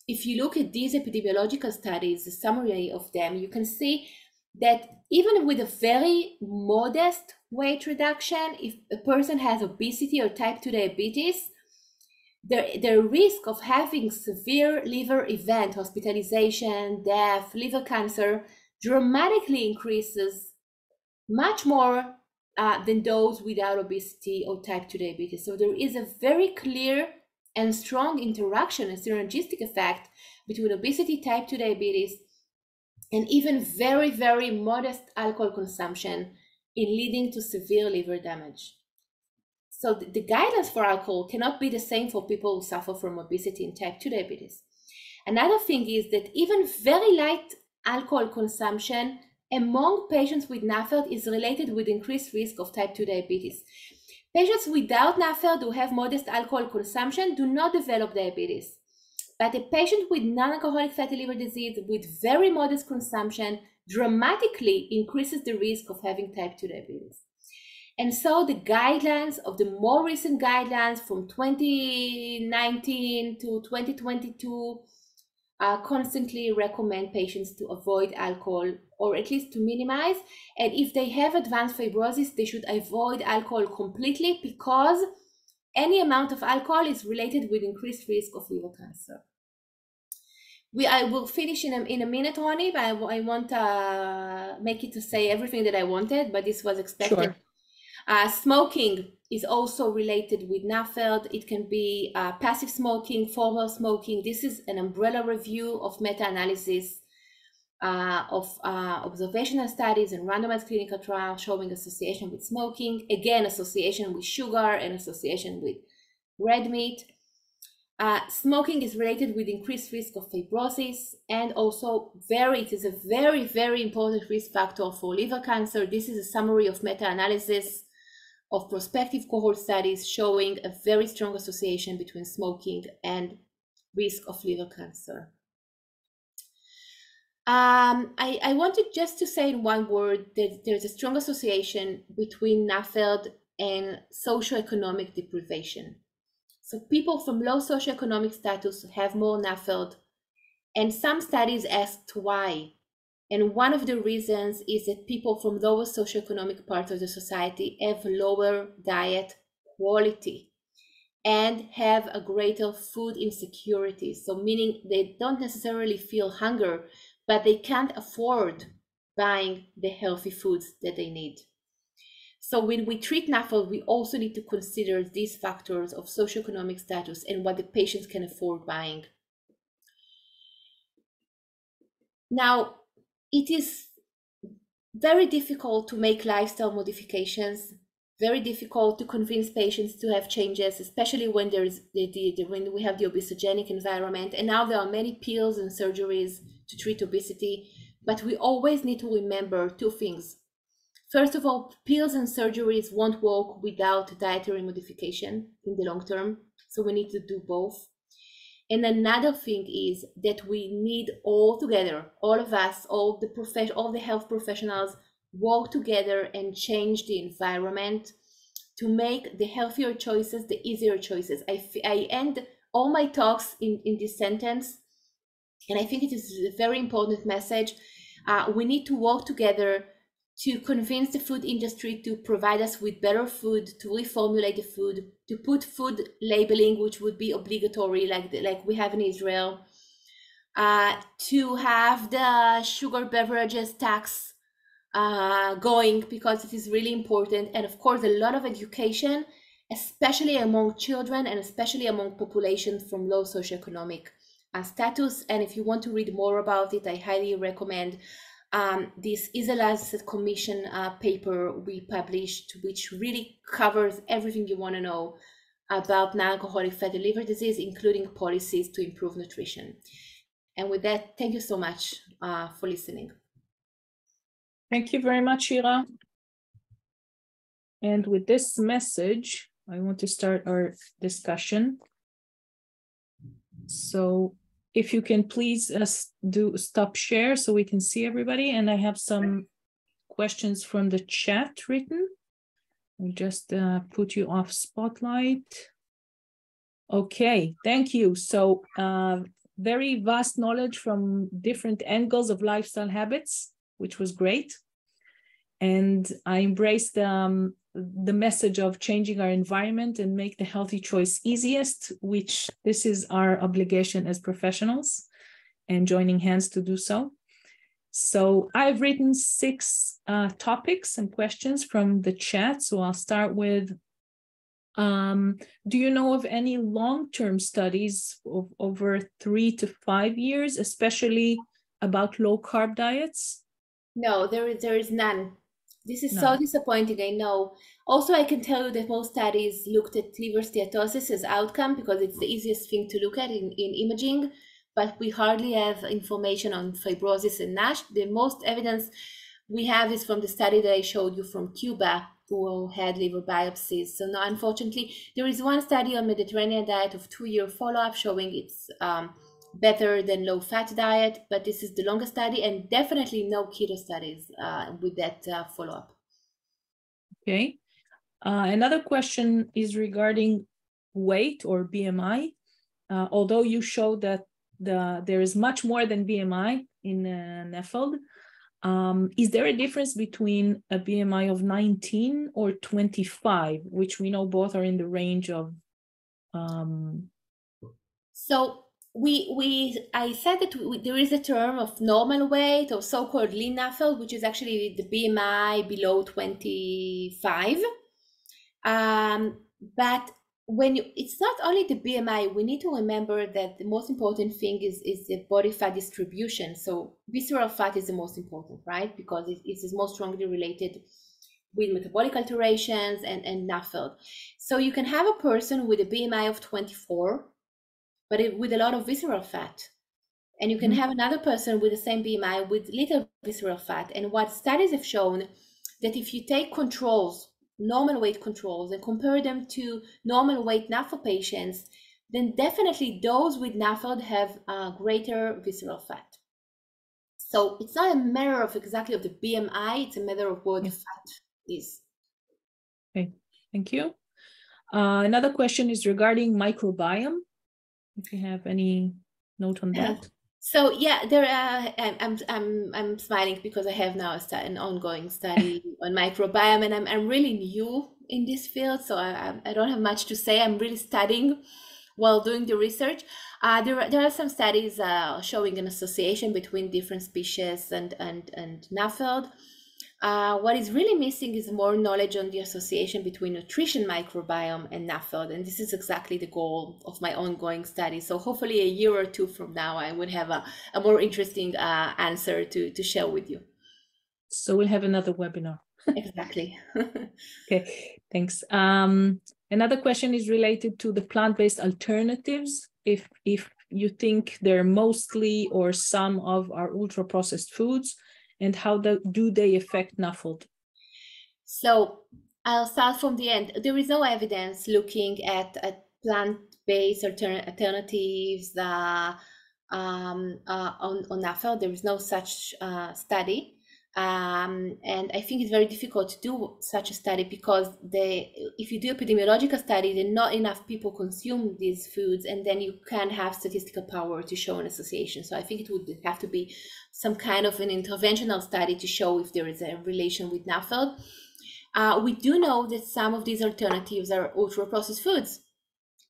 if you look at these epidemiological studies, the summary of them, you can see that even with a very modest weight reduction, if a person has obesity or type 2 diabetes, the, the risk of having severe liver event, hospitalization, death, liver cancer dramatically increases much more uh, than those without obesity or type 2 diabetes. So there is a very clear and strong interaction and synergistic effect between obesity, type 2 diabetes, and even very, very modest alcohol consumption in leading to severe liver damage. So the, the guidance for alcohol cannot be the same for people who suffer from obesity and type 2 diabetes. Another thing is that even very light alcohol consumption among patients with NAFLD is related with increased risk of type 2 diabetes. Patients without NAFLD who have modest alcohol consumption do not develop diabetes. But a patient with non-alcoholic fatty liver disease with very modest consumption dramatically increases the risk of having type 2 diabetes. And so the guidelines of the more recent guidelines from 2019 to 2022 uh, constantly recommend patients to avoid alcohol or at least to minimize. And if they have advanced fibrosis, they should avoid alcohol completely because any amount of alcohol is related with increased risk of liver cancer. We, I will finish in a, in a minute, Ronnie, but I, I want to uh, make it to say everything that I wanted, but this was expected. Sure uh, smoking is also related with NAFLD. It can be uh, passive smoking, formal smoking. This is an umbrella review of meta-analysis uh, of uh, observational studies and randomized clinical trials showing association with smoking, again, association with sugar and association with red meat. Uh, smoking is related with increased risk of fibrosis and also very, it is a very, very important risk factor for liver cancer. This is a summary of meta-analysis of prospective cohort studies showing a very strong association between smoking and risk of liver cancer. Um, I, I, wanted just to say in one word that there's a strong association between NAFLD and socioeconomic deprivation. So people from low socioeconomic status have more NAFLD, and some studies asked why. And one of the reasons is that people from lower socioeconomic parts of the society have lower diet quality and have a greater food insecurity. So, meaning they don't necessarily feel hunger, but they can't afford buying the healthy foods that they need. So when we treat NAFLD, we also need to consider these factors of socioeconomic status and what the patients can afford buying. Now, it is very difficult to make lifestyle modifications, very difficult to convince patients to have changes, especially when there's the, the, the, when we have the obesogenic environment. And now there are many pills and surgeries to treat obesity, but we always need to remember two things. First of all, pills and surgeries won't work without dietary modification in the long term. So we need to do both. And another thing is that we need all together, all of us, all the prof- all the health professionals work together and change the environment to make the healthier choices the easier choices. I end all my talks in, in this sentence, and I think it is a very important message. Uh, we need to work together to convince the food industry to provide us with better food, to reformulate the food, to put food labeling, which would be obligatory, like the, like we have in Israel, uh, to have the sugar beverages tax uh, going because it is really important, and of course a lot of education, especially among children and especially among populations from low socioeconomic uh, status. And if you want to read more about it, I highly recommend um, this ISALAS commission uh, paper we published, which really covers everything you want to know about non-alcoholic fatty liver disease, including policies to improve nutrition. And with that, thank you so much uh, for listening. Thank you very much, Shira. And with this message, I want to start our discussion. So if you can please uh, do stop share so we can see everybody. And I have some questions from the chat written. I'll just uh, put you off spotlight. Okay, thank you. So uh, very vast knowledge from different angles of lifestyle habits, which was great. And I embraced um, the message of changing our environment and make the healthy choice easiest, which this is our obligation as professionals and joining hands to do so. So I've written six uh, topics and questions from the chat. So I'll start with, um, do you know of any long-term studies of over three to five years, especially about low-carb diets? No, there is, there is none. This is no. so disappointing, I know. Also, I can tell you that most studies looked at liver steatosis as outcome because it's the easiest thing to look at in, in imaging, but we hardly have information on fibrosis and NASH. The most evidence we have is from the study that I showed you from Cuba, who had liver biopsies. So now, unfortunately, there is one study on Mediterranean diet of two-year follow-up showing it's um, better than low fat diet, but this is the longest study and definitely no keto studies uh, with that uh, follow up. Okay. Uh, another question is regarding weight or BMI. Uh, although you showed that the there is much more than BMI in uh, NAFLD, um, is there a difference between a BMI of 19 or 25, which we know both are in the range of? Um... So we we I said that we, there is a term of normal weight or so-called lean NAFLD, which is actually the BMI below 25. Um, but when you, it's not only the BMI, we need to remember that the most important thing is is the body fat distribution. So visceral fat is the most important, right? Because it, it is most strongly related with metabolic alterations and, and NAFLD. So you can have a person with a BMI of 24 but it, with a lot of visceral fat. And you can mm-hmm. have another person with the same BMI with little visceral fat. And what studies have shown that if you take controls, normal weight controls, and compare them to normal weight NAFLD patients, then definitely those with NAFLD have uh, greater visceral fat. So it's not a matter of exactly of the BMI, it's a matter of what the fat is. Okay, thank you. Uh, another question is regarding microbiome if you have any note on that. So yeah, there are. I'm I'm I'm smiling because I have now a an ongoing study on microbiome, and I'm I'm really new in this field, so I I don't have much to say. I'm really studying while doing the research. Uh, there, there are some studies uh, showing an association between different species and and and NAFLD. Uh, what is really missing is more knowledge on the association between nutrition microbiome and NAFLD, and this is exactly the goal of my ongoing study. So hopefully, a year or two from now, I would have a, a more interesting uh, answer to to share with you. So we'll have another webinar. exactly. okay, thanks. Um, another question is related to the plant-based alternatives. If if you think they're mostly or some of our ultra-processed foods and how do, they affect NAFLD? So I'll start from the end. There is no evidence looking at, at plant-based altern alternatives uh, um, uh, on, on NAFLD. There is no such uh, study. Um, and I think it's very difficult to do such a study because they, if you do epidemiological study, then not enough people consume these foods, and then you can have statistical power to show an association. So I think it would have to be some kind of an interventional study to show if there is a relation with NAFLD. Uh, we do know that some of these alternatives are ultra processed foods.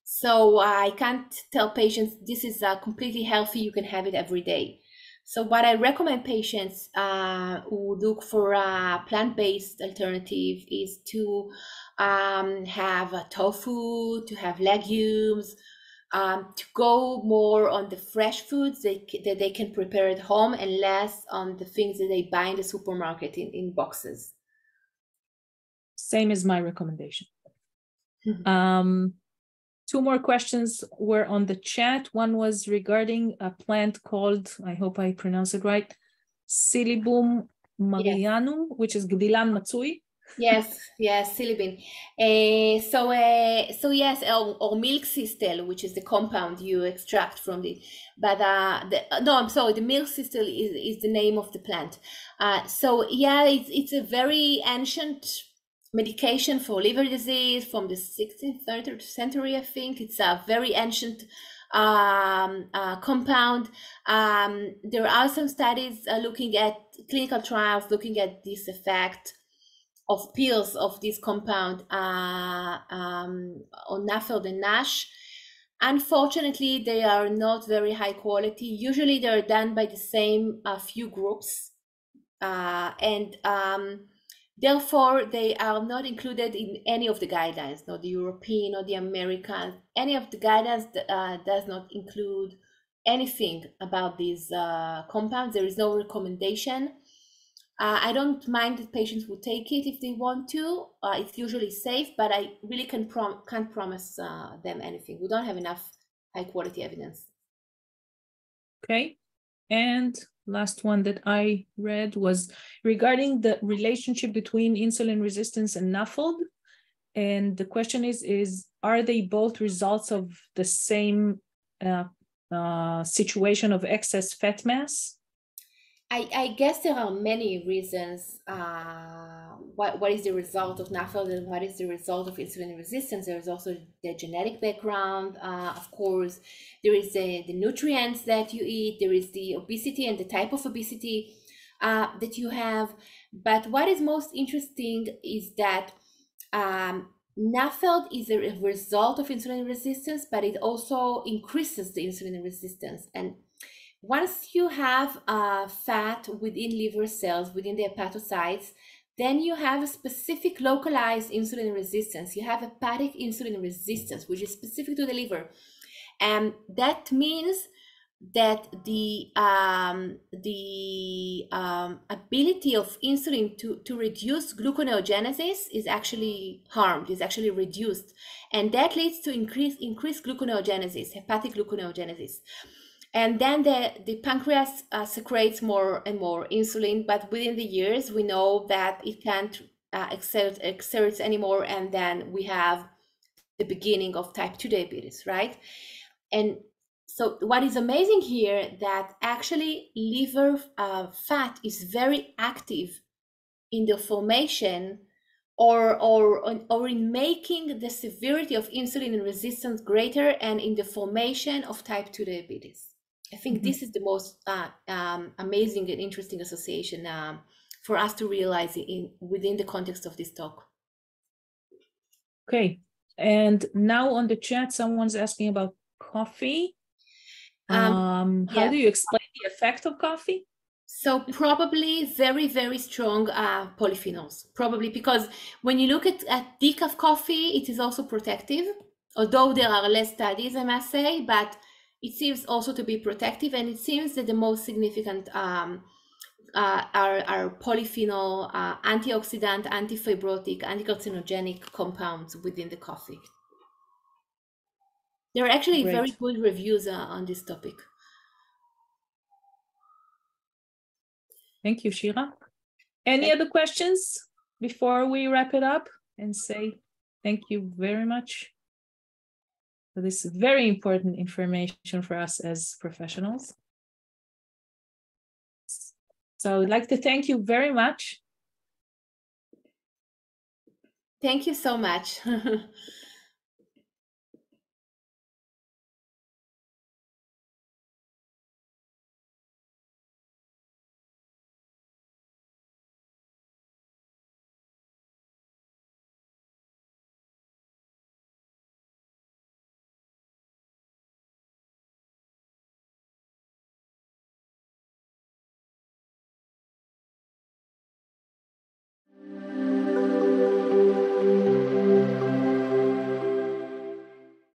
So I can't tell patients this is uh, completely healthy, you can have it every day. So what I recommend patients uh, who look for a plant-based alternative is to um, have a tofu, to have legumes, um, to go more on the fresh foods they, that they can prepare at home and less on the things that they buy in the supermarket in, in boxes. Same as my recommendation. Mm-hmm. Um, two more questions were on the chat. One was regarding a plant called, I hope I pronounce it right, Silybum marianum, yes. which is Gdilan matsui yes, yes, silibin. Uh, so, uh, so yes, or, or, milk thistle, which is the compound you extract from it. But uh, the, no, I'm sorry, the milk thistle is, is the name of the plant. Uh, so yeah, it's it's a very ancient medication for liver disease from the 16th, 13th century, I think. It's a very ancient um, uh, compound. Um, there are some studies uh, looking at clinical trials looking at this effect of pills of this compound uh, um, and NASH. Unfortunately, they are not very high quality. Usually, they're done by the same uh, few groups, uh, and um, therefore they are not included in any of the guidelines. Not the European or the American. Any of the guidelines uh, does not include anything about these uh, compounds. There is no recommendation uh, I don't mind that patients will take it if they want to. Uh, it's usually safe, but I really can prom- can't promise uh, them anything. We don't have enough high quality evidence. Okay. And last one that I read was regarding the relationship between insulin resistance and NAFLD. And the question is, is are they both results of the same uh, uh, situation of excess fat mass? I, I guess there are many reasons. Uh, what, what is the result of NAFLD and what is the result of insulin resistance? There is also the genetic background, uh, of course. There is the, the nutrients that you eat. There is the obesity and the type of obesity uh, that you have. But what is most interesting is that um, NAFLD is a result of insulin resistance, but it also increases the insulin resistance. And once you have uh, fat within liver cells, within the hepatocytes, then you have a specific localized insulin resistance. You have hepatic insulin resistance, which is specific to the liver. And that means that the um, the um, ability of insulin to, to reduce gluconeogenesis is actually harmed, is actually reduced. And that leads to increase, increased gluconeogenesis, hepatic gluconeogenesis. And then the, the pancreas uh, secretes more and more insulin, but within the years, we know that it can't uh, exert, exert anymore. And then we have the beginning of type 2 diabetes, right? And so what is amazing here that actually liver uh, fat is very active in the formation or, or, or in making the severity of insulin resistance greater and in the formation of type 2 diabetes. I think mm-hmm. this is the most uh, um, amazing and interesting association um, for us to realize in within the context of this talk. Okay, and now on the chat, someone's asking about coffee. Um, um how yeah. do you explain the effect of coffee? So probably very, very strong uh, polyphenols. Probably because when you look at, at decaf coffee, it is also protective. Although there are less studies, I must say, but it seems also to be protective. And it seems that the most significant um, uh, are, are polyphenol, uh, antioxidant, antifibrotic, anticarcinogenic compounds within the coffee. There are actually Great. very good reviews uh, on this topic. Thank you, Shira. Any other questions before we wrap it up and say thank you very much this is very important information for us as professionals? So I would like to thank you very much. Thank you so much.